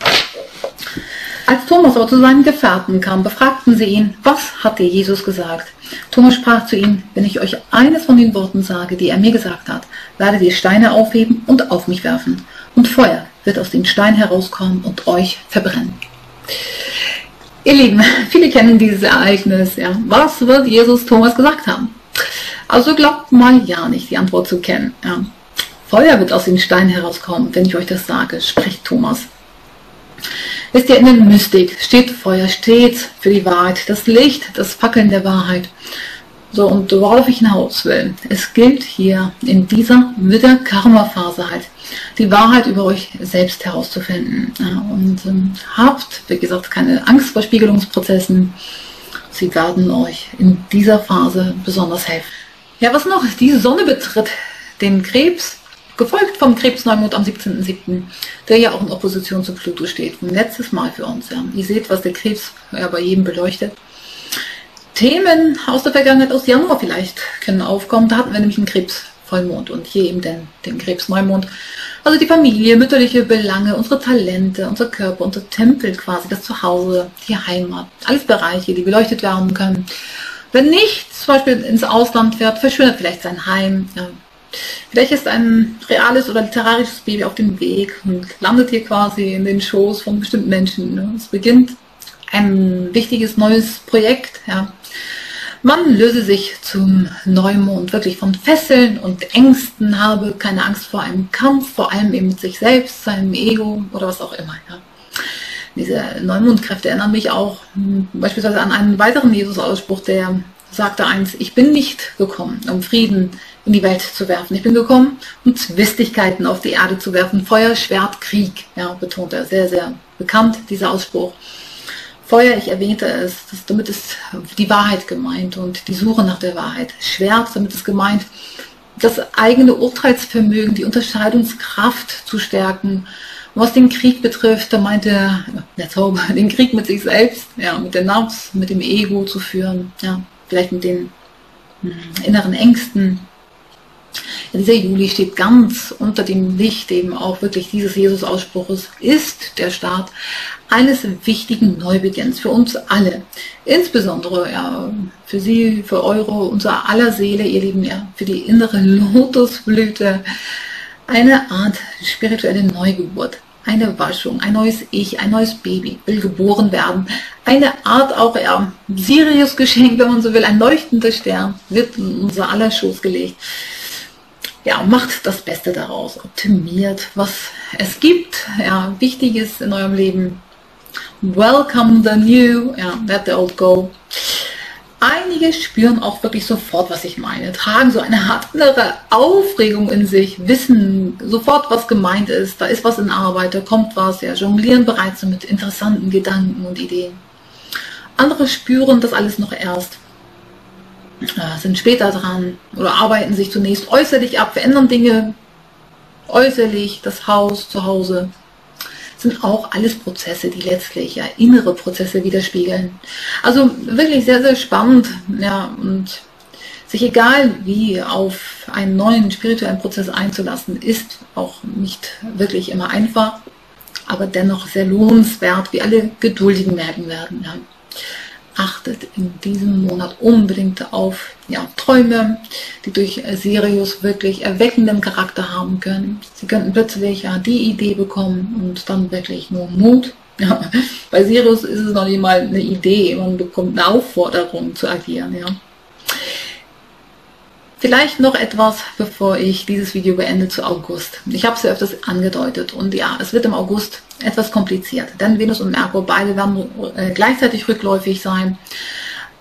Als Thomas aber zu seinen Gefährten kam, befragten sie ihn, was hat dir Jesus gesagt? Thomas sprach zu ihm, wenn ich euch eines von den Worten sage, die er mir gesagt hat, werdet ihr Steine aufheben und auf mich werfen und Feuer wird aus dem Stein herauskommen und euch verbrennen. Ihr Lieben, viele kennen dieses Ereignis. Ja. Was wird Jesus Thomas gesagt haben? Also glaubt mal ja nicht, die Antwort zu kennen. Ja. Feuer wird aus dem Stein herauskommen, wenn ich euch das sage, spricht Thomas. Wisst ihr, in der Mystik steht Feuer stets für die Wahrheit, das Licht, das Fackeln der Wahrheit. So, und worauf ich hinaus will, es gilt hier in dieser Widder-Karma-Phase halt, die Wahrheit über euch selbst herauszufinden. Und ähm, habt, wie gesagt, keine Angst vor Spiegelungsprozessen. Sie werden euch in dieser Phase besonders helfen. Ja, was noch? Die Sonne betritt den Krebs, gefolgt vom Krebsneumond am 17.07., der ja auch in Opposition zu Pluto steht. Ein letztes Mal für uns. Ja. Ihr seht, was der Krebs ja, bei jedem beleuchtet. Themen aus der Vergangenheit, aus Januar vielleicht, können aufkommen. Da hatten wir nämlich einen Krebsvollmond und hier eben den, den Krebsneumond. Also die Familie, mütterliche Belange, unsere Talente, unser Körper, unser Tempel quasi, das Zuhause, die Heimat. Alles Bereiche, die beleuchtet werden können. Wenn nicht zum Beispiel ins Ausland fährt, verschwindet vielleicht sein Heim. Ja. Vielleicht ist ein reales oder literarisches Baby auf dem Weg und landet hier quasi in den Schoß von bestimmten Menschen. Ne. Es beginnt ein wichtiges neues Projekt. Ja. Man löse sich zum Neumond wirklich von Fesseln und Ängsten, habe keine Angst vor einem Kampf, vor allem eben mit sich selbst, seinem Ego oder was auch immer. Ja. Diese Neumondkräfte erinnern mich auch hm, beispielsweise an einen weiteren Jesus-Ausspruch, der sagte eins, ich bin nicht gekommen, um Frieden in die Welt zu werfen. Ich bin gekommen, um Zwistigkeiten auf die Erde zu werfen. Feuer, Schwert, Krieg, ja, betont er. Sehr, sehr bekannt, dieser Ausspruch. Feuer, ich erwähnte es, das, damit ist die Wahrheit gemeint und die Suche nach der Wahrheit. Schwert, damit ist gemeint, das eigene Urteilsvermögen, die Unterscheidungskraft zu stärken. Und was den Krieg betrifft, da meinte er, der Zauber, den Krieg mit sich selbst, ja, mit der Nafs, mit dem Ego zu führen, ja, vielleicht mit den hm, inneren Ängsten, dieser Juli steht ganz unter dem Licht eben auch wirklich dieses Jesus-Ausspruches, ist der Start eines wichtigen Neubeginns für uns alle. Insbesondere ja, für Sie, für eure, unser aller Seele, ihr Lieben, ja, für die innere Lotusblüte. Eine Art spirituelle Neugeburt. eine Waschung, ein neues Ich, ein neues Baby will geboren werden. Eine Art auch ja, Sirius-Geschenk, wenn man so will, ein leuchtender Stern wird in unser aller Schoß gelegt. Ja, macht das Beste daraus, optimiert, was es gibt, ja, Wichtiges in eurem Leben. Welcome the new, ja, let the old go. Einige spüren auch wirklich sofort, was ich meine, tragen so eine Art innere Aufregung in sich, wissen sofort, was gemeint ist, da ist was in Arbeit, da kommt was, ja, jonglieren bereits mit interessanten Gedanken und Ideen. Andere spüren das alles noch erst, sind später dran oder arbeiten sich zunächst äußerlich ab, verändern Dinge äußerlich, das Haus, zu Hause, sind auch alles Prozesse, die letztlich ja innere Prozesse widerspiegeln. Also wirklich sehr, sehr spannend, ja, und sich egal wie auf einen neuen spirituellen Prozess einzulassen, ist auch nicht wirklich immer einfach, aber dennoch sehr lohnenswert, wie alle Geduldigen merken werden. Ja achtet in diesem Monat unbedingt auf ja, Träume, die durch Sirius wirklich erweckenden Charakter haben können. Sie könnten plötzlich ja die Idee bekommen und dann wirklich nur Mut. Ja, bei Sirius ist es noch nicht mal eine Idee, man bekommt eine Aufforderung zu agieren. Ja. Vielleicht noch etwas, bevor ich dieses Video beende zu August. Ich habe es ja öfters angedeutet und ja, es wird im August etwas kompliziert, denn Venus und Merkur beide werden äh, gleichzeitig rückläufig sein.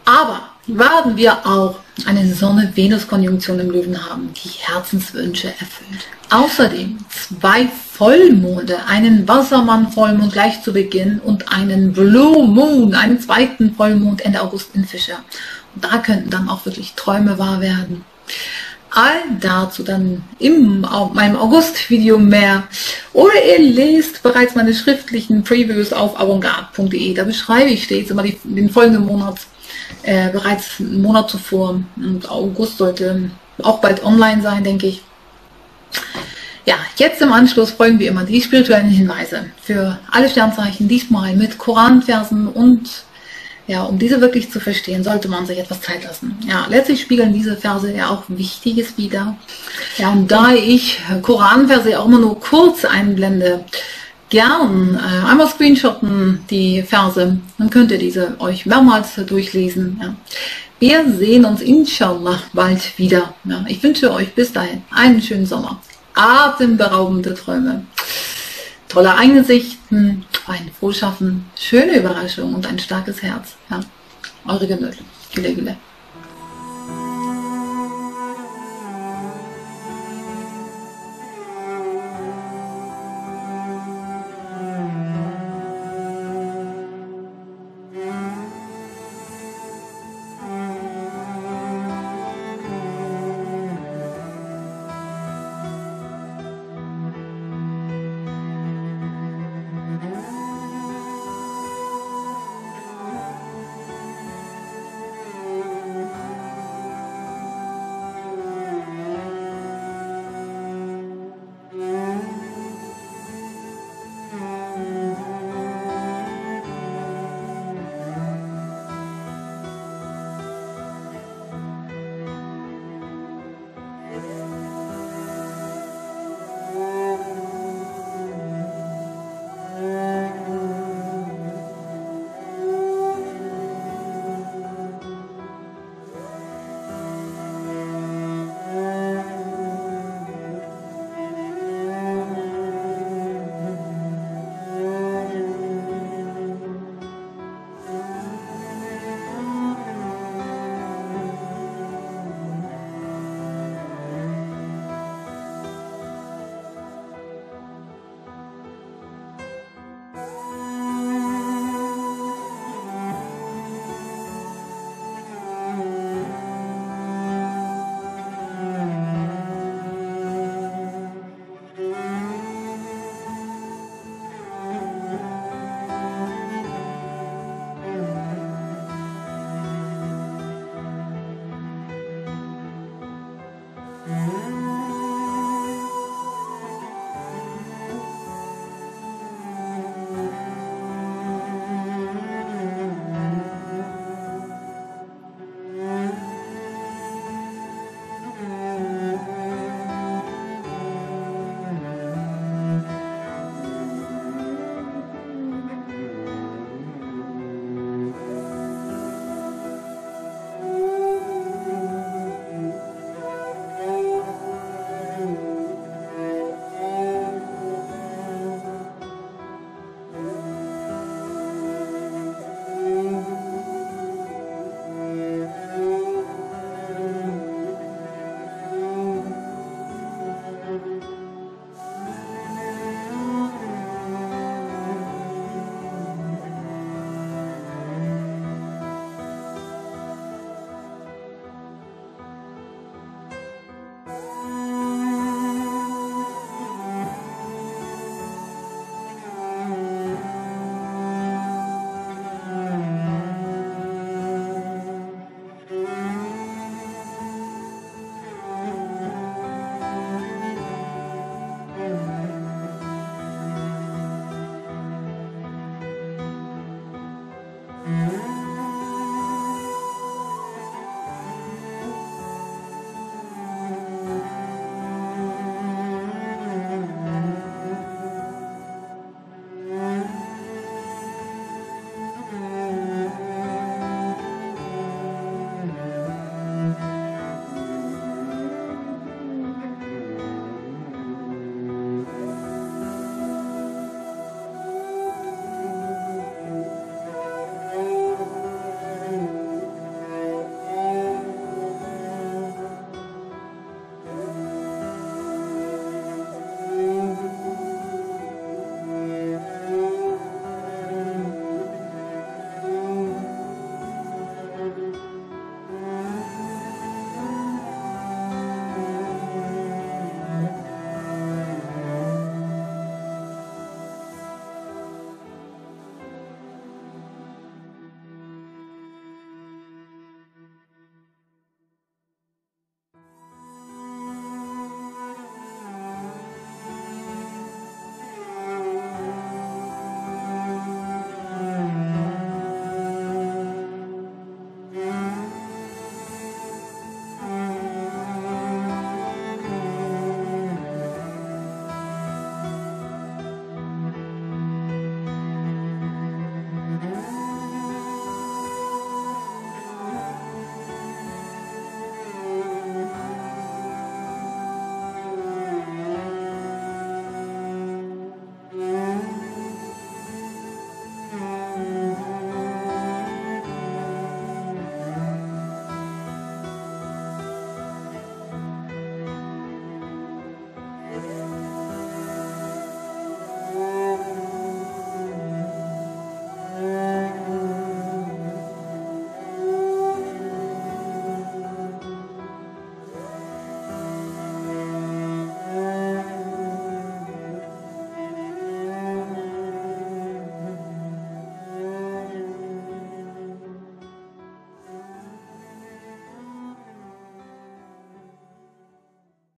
Aber werden wir auch eine Sonne-Venus-Konjunktion im Löwen haben, die Herzenswünsche erfüllt. Außerdem zwei Vollmonde, einen Wassermann-Vollmond gleich zu Beginn und einen Blue Moon, einen zweiten Vollmond Ende August in Fischer. Und da könnten dann auch wirklich Träume wahr werden. All dazu dann in meinem August-Video mehr. Oder ihr lest bereits meine schriftlichen Previews auf avantgarde.de. Da beschreibe ich stets immer die, den folgenden Monat, äh, bereits einen Monat zuvor. Und August sollte auch bald online sein, denke ich. Ja, jetzt im Anschluss folgen wir immer die spirituellen Hinweise für alle Sternzeichen, diesmal mit Koranversen und ja, um diese wirklich zu verstehen, sollte man sich etwas Zeit lassen. Ja, letztlich spiegeln diese Verse ja auch Wichtiges wider. Ja, und da ich Koranverse auch immer nur kurz einblende, gern äh, einmal screenshotten die Verse, dann könnt ihr diese euch mehrmals durchlesen. Ja. Wir sehen uns inshallah bald wieder. Ja, ich wünsche euch bis dahin einen schönen Sommer. Atemberaubende Träume tolle Einsichten, ein Frohschaffen, schöne Überraschungen und ein starkes Herz. Ja. Eure Gülle. Gülle,